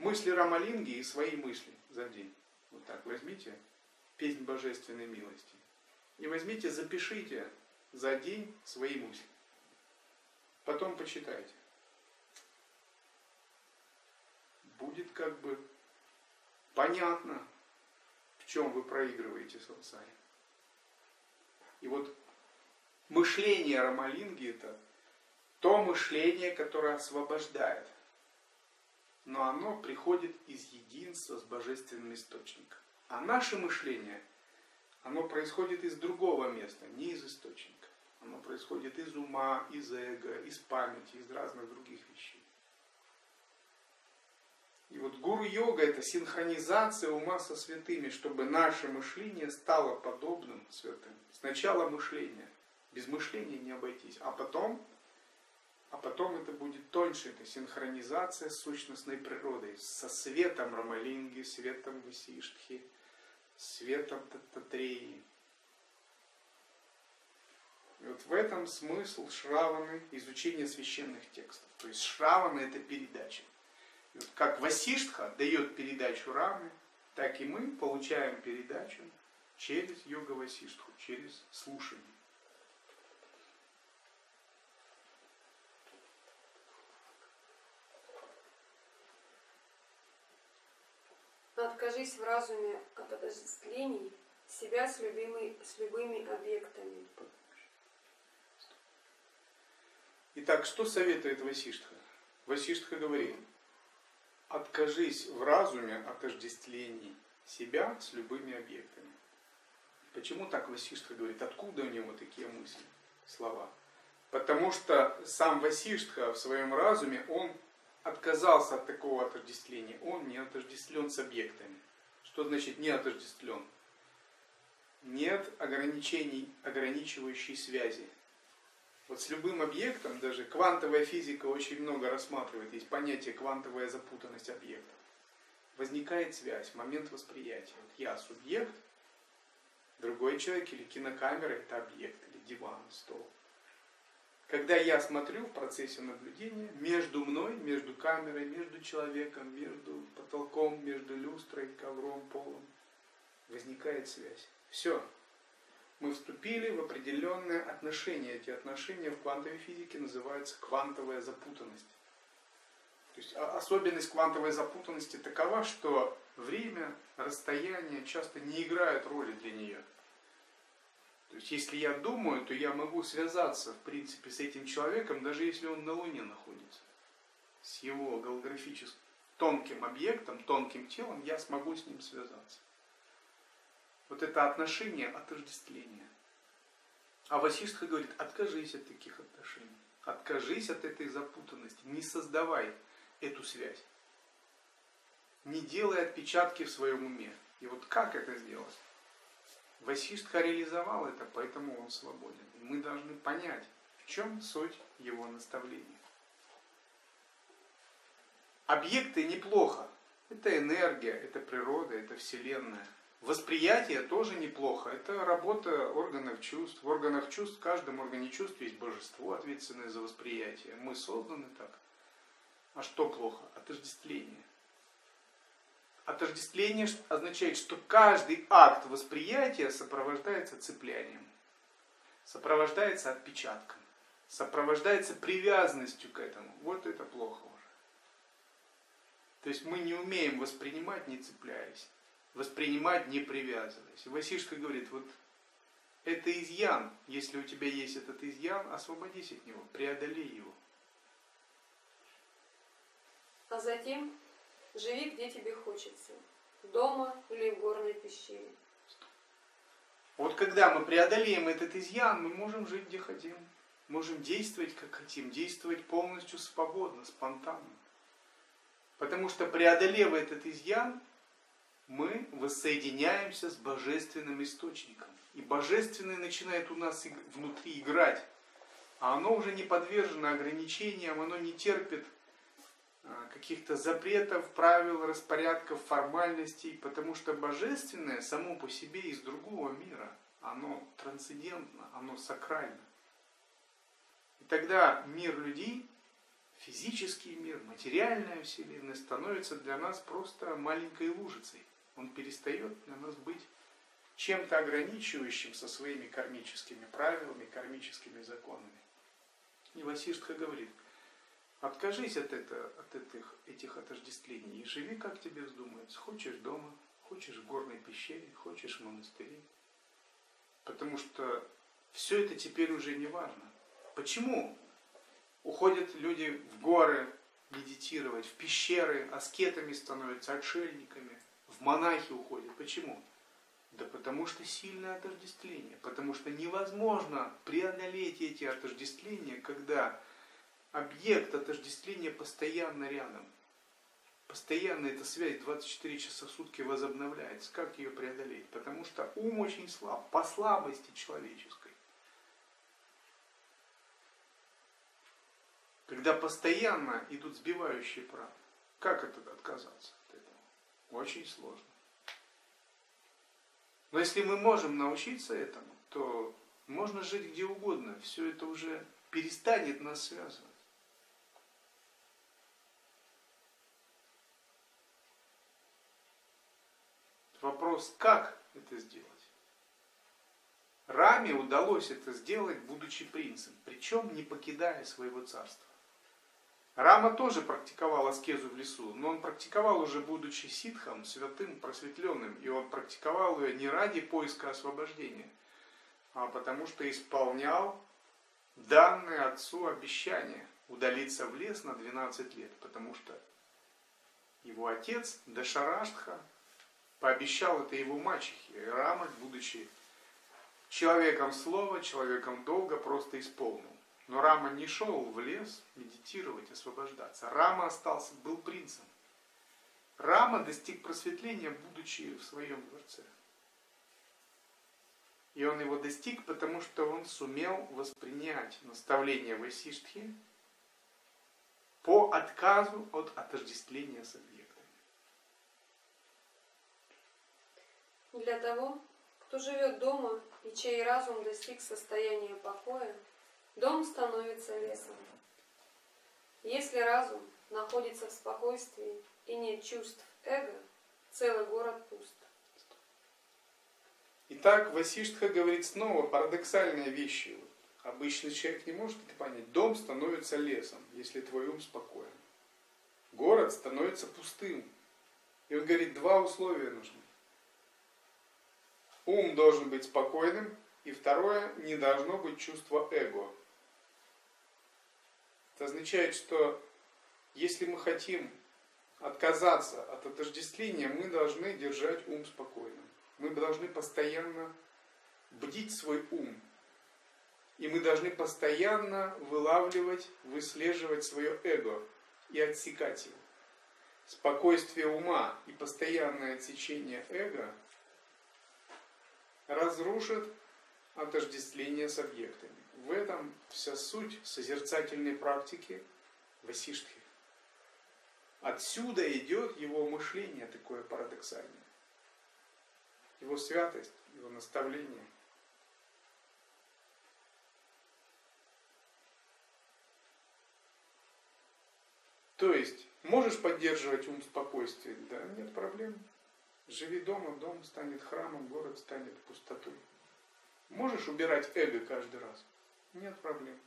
A: мысли Рамалинги и свои мысли за день. Вот так возьмите песнь божественной милости. И возьмите, запишите за день свои мысли. Потом почитайте. Будет как бы понятно, в чем вы проигрываете сансаре. И вот мышление Рамалинги это то мышление, которое освобождает. Но оно приходит из единства с божественным источником. А наше мышление, оно происходит из другого места, не из источника. Оно происходит из ума, из эго, из памяти, из разных других вещей. И вот гуру-йога это синхронизация ума со святыми, чтобы наше мышление стало подобным святым. Сначала мышление. Без мышления не обойтись. А потом а потом это будет тоньше, это синхронизация с сущностной природой, со светом Рамалинги, светом Васиштхи, светом Тататреи. И вот в этом смысл Шраваны, изучения священных текстов. То есть Шравана это передача. И вот как Васиштха дает передачу Рамы, так и мы получаем передачу через йога Васиштху, через слушание.
B: Откажись в разуме от отождествлений себя с, любимой, с любыми объектами.
A: Итак, что советует Васиштха? Васиштха говорит, откажись в разуме от отождествлений себя с любыми объектами. Почему так Васиштха говорит? Откуда у него такие мысли, слова? Потому что сам Васиштха в своем разуме, он отказался от такого отождествления. Он не отождествлен с объектами. Что значит не отождествлен? Нет ограничений, ограничивающей связи. Вот с любым объектом, даже квантовая физика очень много рассматривает, есть понятие квантовая запутанность объектов. Возникает связь, момент восприятия. Вот я субъект, другой человек или кинокамера это объект, или диван, стол. Когда я смотрю в процессе наблюдения, между мной, между камерой, между человеком, между потолком, между люстрой, ковром, полом, возникает связь. Все. Мы вступили в определенные отношения. Эти отношения в квантовой физике называются квантовая запутанность. То есть особенность квантовой запутанности такова, что время, расстояние часто не играют роли для нее. То есть, если я думаю, то я могу связаться, в принципе, с этим человеком, даже если он на Луне находится. С его голографическим тонким объектом, тонким телом, я смогу с ним связаться. Вот это отношение отождествления. А Васиштха говорит, откажись от таких отношений. Откажись от этой запутанности. Не создавай эту связь. Не делай отпечатки в своем уме. И вот как это сделать? Васиштха реализовал это, поэтому он свободен. И мы должны понять, в чем суть его наставления. Объекты неплохо. Это энергия, это природа, это вселенная. Восприятие тоже неплохо. Это работа органов чувств. В органах чувств, в каждом органе чувств есть божество, ответственное за восприятие. Мы созданы так. А что плохо? Отождествление. Отождествление означает, что каждый акт восприятия сопровождается цеплянием, сопровождается отпечатком, сопровождается привязанностью к этому. Вот это плохо уже. То есть мы не умеем воспринимать, не цепляясь, воспринимать, не привязываясь. Васишка говорит, вот это изъян. Если у тебя есть этот изъян, освободись от него, преодолей его.
B: А затем Живи, где тебе хочется. Дома или в горной пещере.
A: Вот когда мы преодолеем этот изъян, мы можем жить, где хотим. Можем действовать, как хотим. Действовать полностью свободно, спонтанно. Потому что преодолев этот изъян, мы воссоединяемся с божественным источником. И божественное начинает у нас внутри играть. А оно уже не подвержено ограничениям, оно не терпит каких-то запретов, правил, распорядков, формальностей, потому что божественное само по себе из другого мира. Оно трансцендентно, оно сакрально. И тогда мир людей физический мир, материальная вселенная становится для нас просто маленькой лужицей. Он перестает для нас быть чем-то ограничивающим со своими кармическими правилами, кармическими законами. И Васиштха говорит, откажись от, это, от этих, этих отождествлений и живи, как тебе вздумается. Хочешь дома, хочешь в горной пещере, хочешь в монастыре. Потому что все это теперь уже не важно. Почему Уходят люди в горы медитировать, в пещеры, аскетами становятся, отшельниками, в монахи уходят. Почему? Да потому что сильное отождествление. Потому что невозможно преодолеть эти отождествления, когда объект отождествления постоянно рядом. Постоянно эта связь 24 часа в сутки возобновляется. Как ее преодолеть? Потому что ум очень слаб, по слабости человеческой. когда постоянно идут сбивающие правила. Как это отказаться от этого? Очень сложно. Но если мы можем научиться этому, то можно жить где угодно. Все это уже перестанет нас связывать. Вопрос, как это сделать? Раме удалось это сделать, будучи принцем, причем не покидая своего царства. Рама тоже практиковал аскезу в лесу, но он практиковал уже будучи ситхом, святым, просветленным, и он практиковал ее не ради поиска освобождения, а потому что исполнял данное отцу обещание удалиться в лес на 12 лет, потому что его отец Дашараштха пообещал это его мачехе, и Рама, будучи человеком слова, человеком долга, просто исполнил. Но Рама не шел в лес медитировать, освобождаться. Рама остался, был принцем. Рама достиг просветления, будучи в своем дворце. И он его достиг, потому что он сумел воспринять наставление Васиштхи по отказу от отождествления с объектами.
B: Для того, кто живет дома и чей разум достиг состояния покоя, Дом становится лесом. Если разум находится в спокойствии и нет чувств эго, целый город пуст.
A: Итак, Васиштха говорит снова парадоксальные вещи. Обычный человек не может это понять. Дом становится лесом, если твой ум спокоен. Город становится пустым. И он говорит, два условия нужны. Ум должен быть спокойным, и второе, не должно быть чувства эго. Это означает, что если мы хотим отказаться от отождествления, мы должны держать ум спокойным. Мы должны постоянно бдить свой ум. И мы должны постоянно вылавливать, выслеживать свое эго и отсекать его. Спокойствие ума и постоянное отсечение эго разрушит отождествление с объектами. В этом вся суть созерцательной практики Васиштхи. Отсюда идет его мышление такое парадоксальное. Его святость, его наставление. То есть, можешь поддерживать ум спокойствия? Да, нет проблем. Живи дома, дом станет храмом, город станет пустотой. Можешь убирать эго каждый раз? Нет проблем.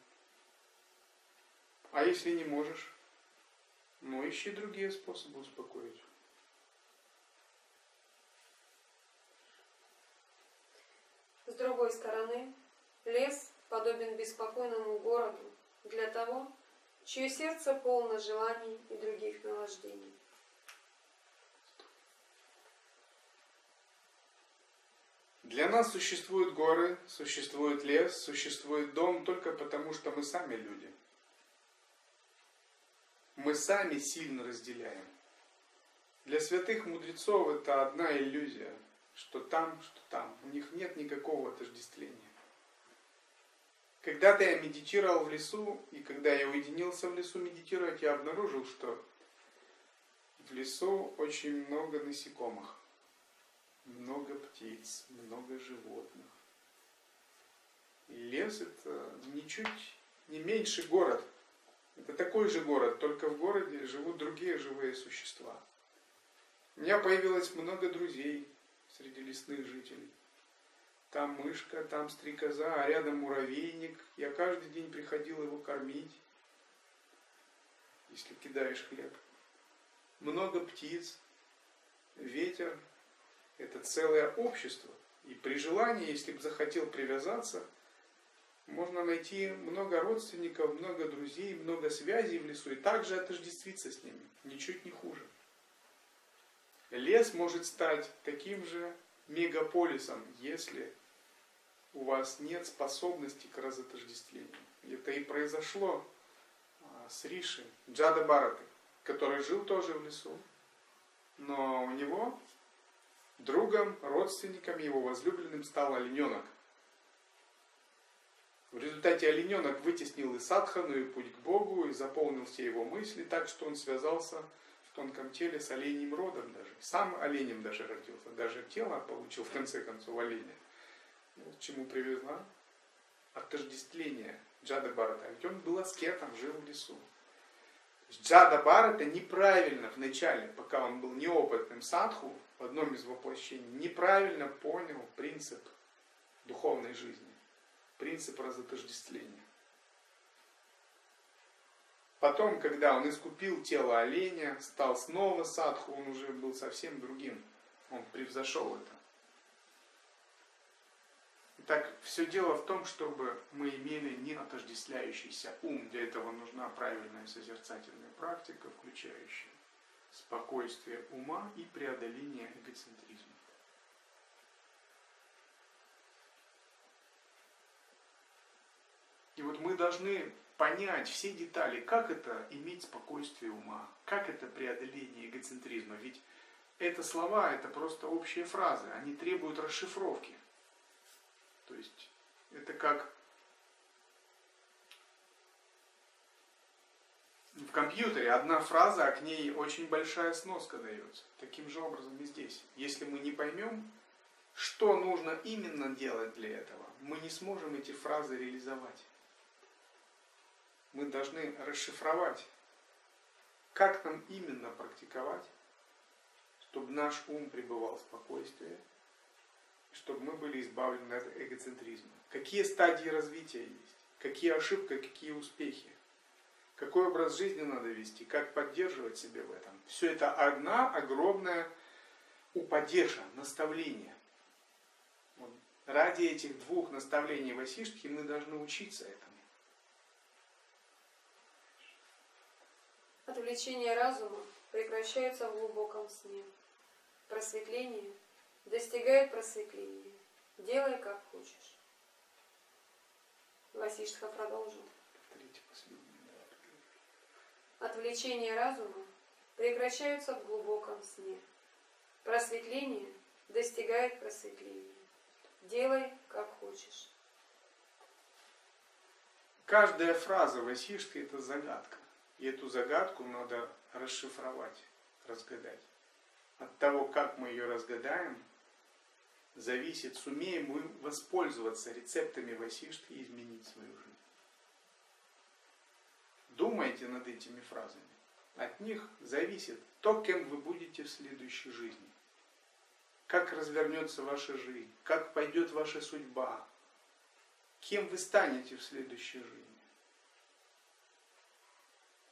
A: А если не можешь, ну ищи другие способы успокоить.
B: С другой стороны, лес подобен беспокойному городу для того, чье сердце полно желаний и других наслаждений.
A: Для нас существуют горы, существует лес, существует дом только потому, что мы сами люди. Мы сами сильно разделяем. Для святых мудрецов это одна иллюзия, что там, что там. У них нет никакого отождествления. Когда-то я медитировал в лесу, и когда я уединился в лесу медитировать, я обнаружил, что в лесу очень много насекомых, много птиц, много животных. И лес это ничуть не меньший город. Это такой же город, только в городе живут другие живые существа. У меня появилось много друзей среди лесных жителей. Там мышка, там стрекоза, а рядом муравейник. Я каждый день приходил его кормить, если кидаешь хлеб. Много птиц, ветер. Это целое общество. И при желании, если бы захотел привязаться, можно найти много родственников, много друзей, много связей в лесу и также отождествиться с ними. Ничуть не хуже. Лес может стать таким же мегаполисом, если у вас нет способности к разотождествлению. Это и произошло а, с Риши, Джада Бараты, который жил тоже в лесу, но у него другом, родственником, его возлюбленным стал олененок. В результате олененок вытеснил и садхану, и путь к Богу, и заполнил все его мысли, так что он связался в тонком теле с оленьим родом даже. Сам оленем даже родился, даже тело получил в конце концов оленя. Вот к чему привезла отождествление Джада Барата. Ведь он был аскетом, жил в лесу. Джада Барата неправильно вначале, пока он был неопытным садху, одном из воплощений, неправильно понял принцип духовной жизни принцип разотождествления. Потом, когда он искупил тело оленя, стал снова садху, он уже был совсем другим. Он превзошел это. Итак, все дело в том, чтобы мы имели неотождествляющийся ум. Для этого нужна правильная созерцательная практика, включающая спокойствие ума и преодоление эгоцентризма. И вот мы должны понять все детали, как это иметь спокойствие ума, как это преодоление эгоцентризма. Ведь это слова, это просто общие фразы, они требуют расшифровки. То есть это как в компьютере одна фраза, а к ней очень большая сноска дается. Таким же образом и здесь. Если мы не поймем, что нужно именно делать для этого, мы не сможем эти фразы реализовать мы должны расшифровать, как нам именно практиковать, чтобы наш ум пребывал в спокойствии, чтобы мы были избавлены от эгоцентризма. Какие стадии развития есть, какие ошибки, какие успехи, какой образ жизни надо вести, как поддерживать себя в этом. Все это одна огромная упадеша, наставление. Вот. Ради этих двух наставлений Васиштхи мы должны учиться этому.
B: Отвлечение разума прекращается в глубоком сне. Просветление достигает просветления. Делай, как хочешь. Васиштха продолжил. Отвлечение разума прекращаются в глубоком сне. Просветление достигает просветления. Делай, как хочешь.
A: Каждая фраза Васишки – это загадка. И эту загадку надо расшифровать, разгадать. От того, как мы ее разгадаем, зависит, сумеем мы воспользоваться рецептами Васиштхи и изменить свою жизнь. Думайте над этими фразами. От них зависит то, кем вы будете в следующей жизни. Как развернется ваша жизнь, как пойдет ваша судьба, кем вы станете в следующей жизни.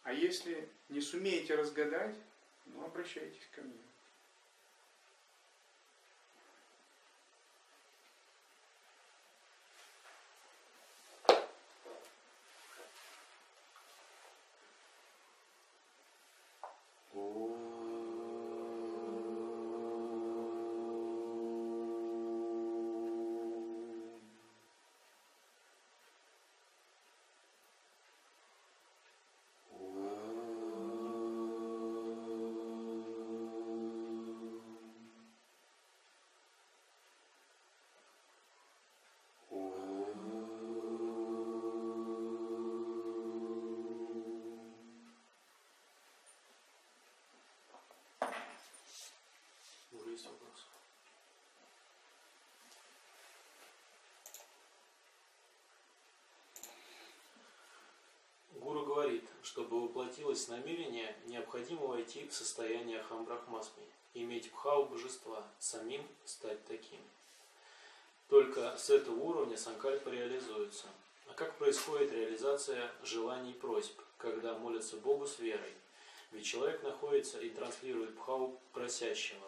A: А если не сумеете разгадать, ну обращайтесь ко мне.
C: Чтобы воплотилось намерение, необходимо войти в состояние Ахамбрахмасми, иметь бхаву божества, самим стать таким. Только с этого уровня санкальпа реализуется. А как происходит реализация желаний и просьб, когда молятся Богу с верой? Ведь человек находится и транслирует бхаву просящего,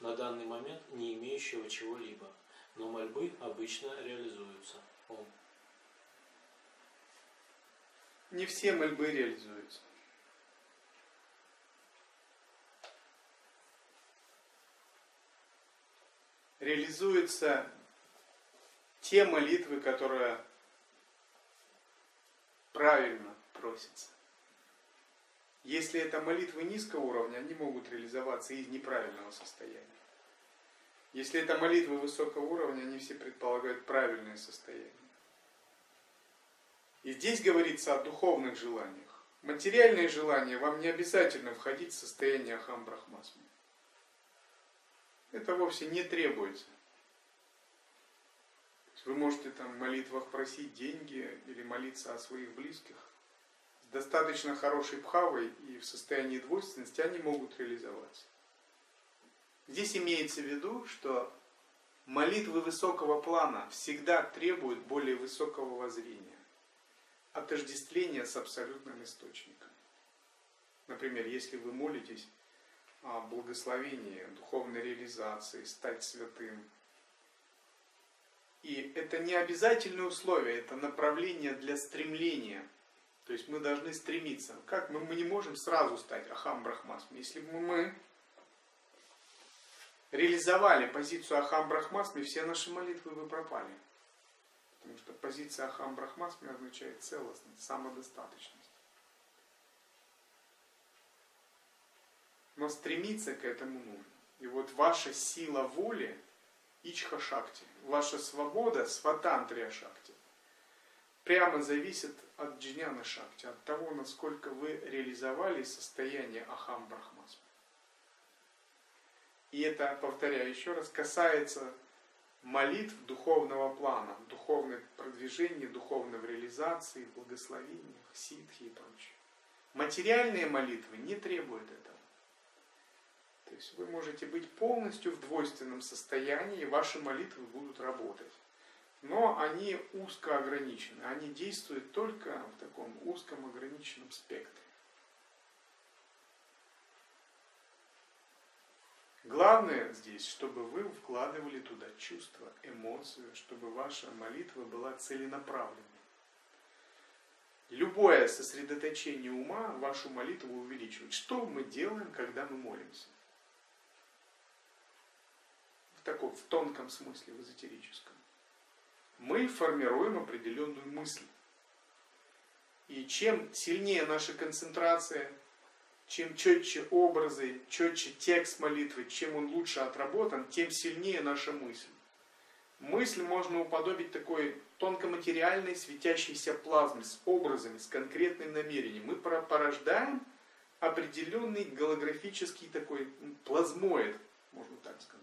C: на данный момент не имеющего чего-либо, но мольбы обычно реализуются. Ом.
A: Не все мольбы реализуются. Реализуются те молитвы, которые правильно просятся. Если это молитвы низкого уровня, они могут реализоваться из неправильного состояния. Если это молитвы высокого уровня, они все предполагают правильное состояние. И здесь говорится о духовных желаниях. Материальные желания вам не обязательно входить в состояние Ахам Брахмасми. Это вовсе не требуется. Вы можете там в молитвах просить деньги или молиться о своих близких. С достаточно хорошей пхавой и в состоянии двойственности они могут реализоваться. Здесь имеется в виду, что молитвы высокого плана всегда требуют более высокого воззрения, отождествления с абсолютным источником. Например, если вы молитесь о благословении, духовной реализации, стать святым, и это не обязательное условие, это направление для стремления. То есть мы должны стремиться. Как мы, мы не можем сразу стать Ахам Брахмасом. Если бы мы реализовали позицию Ахам Брахмасми, все наши молитвы бы пропали. Потому что позиция Ахам Брахмасми означает целостность, самодостаточность. Но стремиться к этому нужно. И вот ваша сила воли – Ичха Шакти. Ваша свобода, сватантрия Шакти, прямо зависит от джняна Шакти, от того, насколько вы реализовали состояние Ахам Брахмасма. И это, повторяю еще раз, касается молитв духовного плана, духовных продвижений, духовной реализации, благословениях, ситхи и прочее. Материальные молитвы не требуют этого. То есть вы можете быть полностью в двойственном состоянии, и ваши молитвы будут работать. Но они узко ограничены, они действуют только в таком узком ограниченном спектре. Главное здесь, чтобы вы вкладывали туда чувства, эмоцию, чтобы ваша молитва была целенаправленной. Любое сосредоточение ума вашу молитву увеличивает. Что мы делаем, когда мы молимся? в таком, в тонком смысле, в эзотерическом, мы формируем определенную мысль. И чем сильнее наша концентрация, чем четче образы, четче текст молитвы, чем он лучше отработан, тем сильнее наша мысль. Мысль можно уподобить такой тонкоматериальной светящейся плазме с образами, с конкретным намерением. Мы порождаем определенный голографический такой плазмоид, можно так сказать.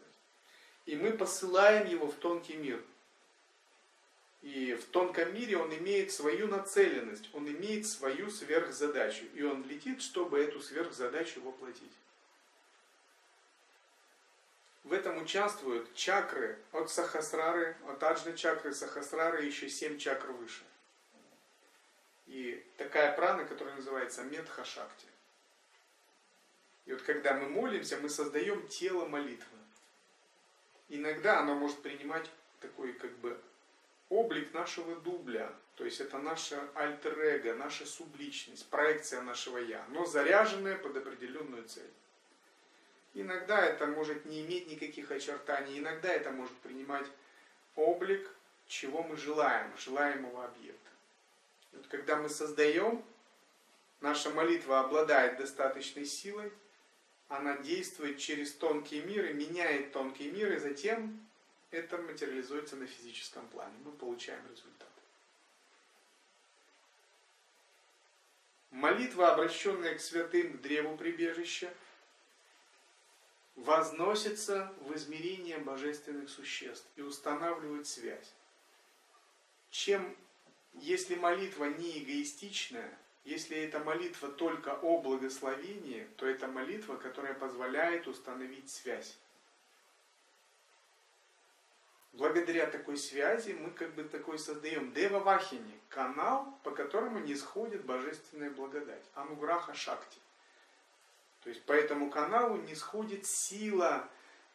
A: И мы посылаем его в тонкий мир. И в тонком мире он имеет свою нацеленность, он имеет свою сверхзадачу. И он летит, чтобы эту сверхзадачу воплотить. В этом участвуют чакры от сахасрары, от аджны чакры, сахасрары, еще семь чакр выше. И такая прана, которая называется медха-шакти. И вот когда мы молимся, мы создаем тело молитвы иногда оно может принимать такой как бы облик нашего дубля. То есть это наша альтер-эго, наша субличность, проекция нашего я, но заряженная под определенную цель. Иногда это может не иметь никаких очертаний, иногда это может принимать облик, чего мы желаем, желаемого объекта. Вот когда мы создаем, наша молитва обладает достаточной силой, она действует через тонкий мир и меняет тонкий мир, и затем это материализуется на физическом плане. Мы получаем результат. Молитва, обращенная к святым, к древу прибежища, возносится в измерение божественных существ и устанавливает связь. Чем, если молитва не эгоистичная, Если эта молитва только о благословении, то это молитва, которая позволяет установить связь. Благодаря такой связи мы как бы такой создаем Дева Вахини, канал, по которому не сходит божественная благодать, Ануграха Шакти. То есть по этому каналу не сходит сила,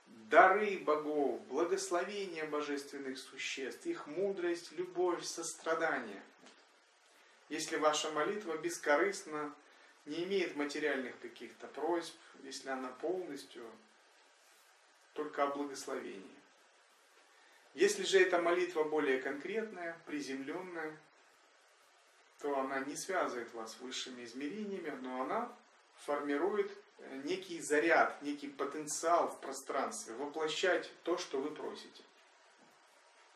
A: дары богов, благословения божественных существ, их мудрость, любовь, сострадание. Если ваша молитва бескорыстна, не имеет материальных каких-то просьб, если она полностью только о благословении. Если же эта молитва более конкретная, приземленная, то она не связывает вас с высшими измерениями, но она формирует э, некий заряд, некий потенциал в пространстве, воплощать то, что вы просите.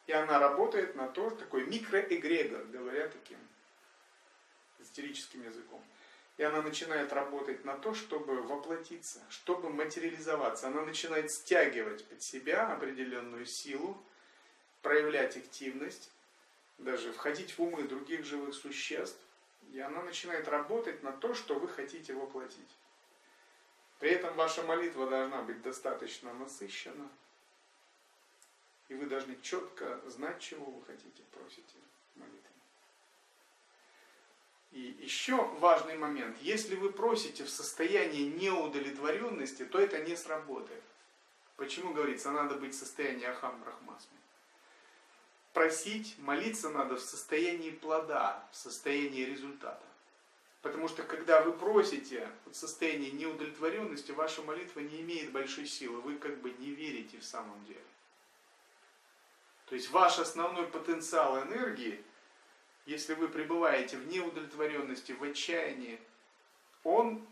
A: И она работает на то, такой микроэгрегор, говоря таким истерическим языком. И она начинает работать на то, чтобы воплотиться, чтобы материализоваться. Она начинает стягивать под себя определенную силу, проявлять активность, даже входить в умы других живых существ, и она начинает работать на то, что вы хотите воплотить. При этом ваша молитва должна быть достаточно насыщена, и вы должны четко знать, чего вы хотите, просите молитвы. И еще важный момент. Если вы просите в состоянии неудовлетворенности, то это не сработает. Почему говорится, надо быть в состоянии ахам брахмасми? Просить, молиться надо в состоянии плода, в состоянии результата. Потому что когда вы просите в состоянии неудовлетворенности, ваша молитва не имеет большой силы, вы как бы не верите в самом деле. То есть ваш основной потенциал энергии, если вы пребываете в неудовлетворенности, в отчаянии, он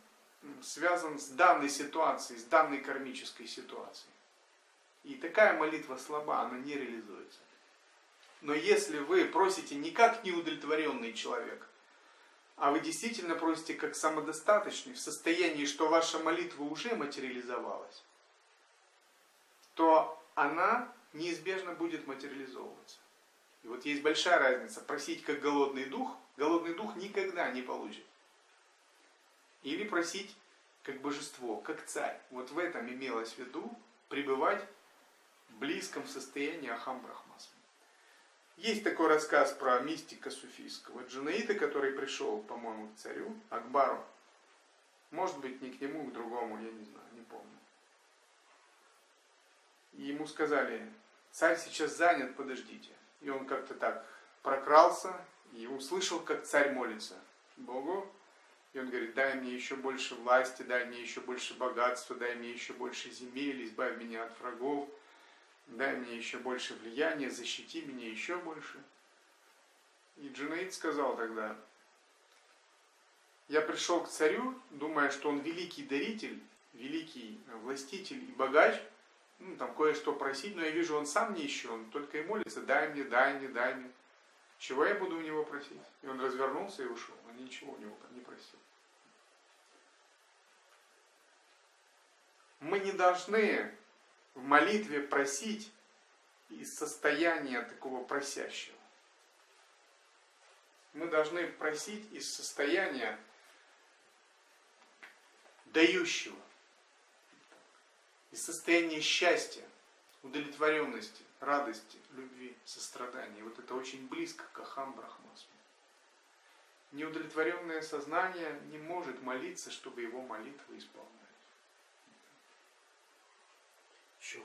A: связан с данной ситуацией, с данной кармической ситуацией. И такая молитва слаба, она не реализуется. Но если вы просите не как неудовлетворенный человек, а вы действительно просите как самодостаточный, в состоянии, что ваша молитва уже материализовалась, то она неизбежно будет материализовываться. И вот есть большая разница. Просить как голодный дух, голодный дух никогда не получит. Или просить как божество, как царь. Вот в этом имелось в виду пребывать в близком состоянии Ахам Брахмасма. Есть такой рассказ про мистика суфийского Джунаида, который пришел, по-моему, к царю Акбару. Может быть, не к нему, к другому, я не знаю, не помню. И ему сказали, царь сейчас занят, подождите. И он как-то так прокрался и услышал, как царь молится Богу. И он говорит, дай мне еще больше власти, дай мне еще больше богатства, дай мне еще больше земель, избавь меня от врагов дай мне еще больше влияния, защити меня еще больше. И Джинаид сказал тогда, я пришел к царю, думая, что он великий даритель, великий властитель и богач, ну, там кое-что просить, но я вижу, он сам не еще, он только и молится, дай мне, дай мне, дай мне. Чего я буду у него просить? И он развернулся и ушел, он ничего у него не просил. Мы не должны в молитве просить из состояния такого просящего. Мы должны просить из состояния дающего, из состояния счастья, удовлетворенности, радости, любви, сострадания. Вот это очень близко к Ахам Брахмасу. Неудовлетворенное сознание не может молиться, чтобы его молитва исполнялась.
C: Еще.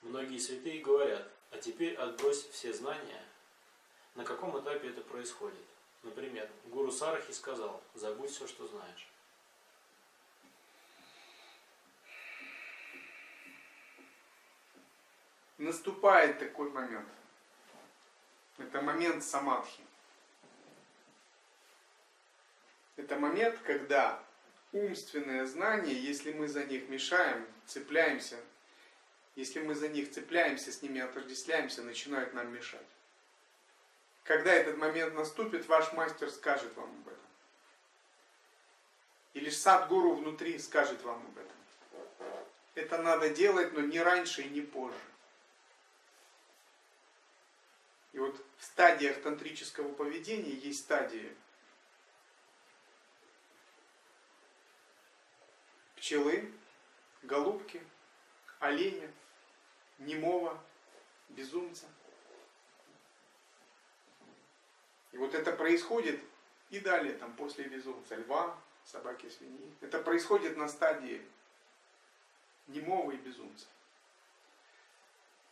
C: Многие святые говорят, а теперь отбрось все знания. На каком этапе это происходит? Например, гуру Сарахи сказал, забудь все, что знаешь.
A: Наступает такой момент. Это момент самадхи. Это момент, когда умственные знания, если мы за них мешаем, цепляемся, если мы за них цепляемся, с ними отождествляемся, начинают нам мешать. Когда этот момент наступит, ваш мастер скажет вам об этом. И лишь сад-гуру внутри скажет вам об этом. Это надо делать, но не раньше и не позже. И вот в стадиях тантрического поведения есть стадии пчелы, голубки, оленя, немого, безумца. И вот это происходит и далее, там, после безумца, льва, собаки, свиньи. Это происходит на стадии немого и безумца.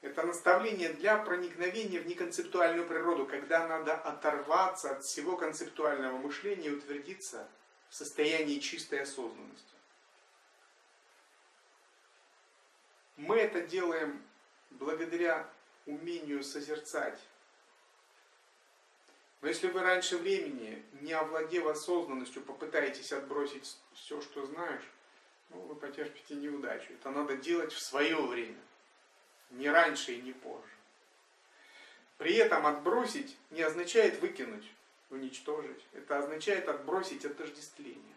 A: Это наставление для проникновения в неконцептуальную природу, когда надо оторваться от всего концептуального мышления и утвердиться в состоянии чистой осознанности. Мы это делаем благодаря умению созерцать. Но если вы раньше времени, не овладев осознанностью, попытаетесь отбросить все, что знаешь, ну, вы потерпите неудачу. Это надо делать в свое время не раньше и не позже. При этом отбросить не означает выкинуть, уничтожить. Это означает отбросить отождествление.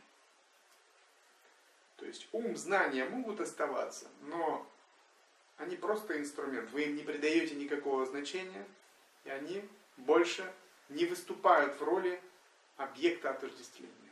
A: То есть ум, знания могут оставаться, но они просто инструмент. Вы им не придаете никакого значения, и они больше не выступают в роли объекта отождествления.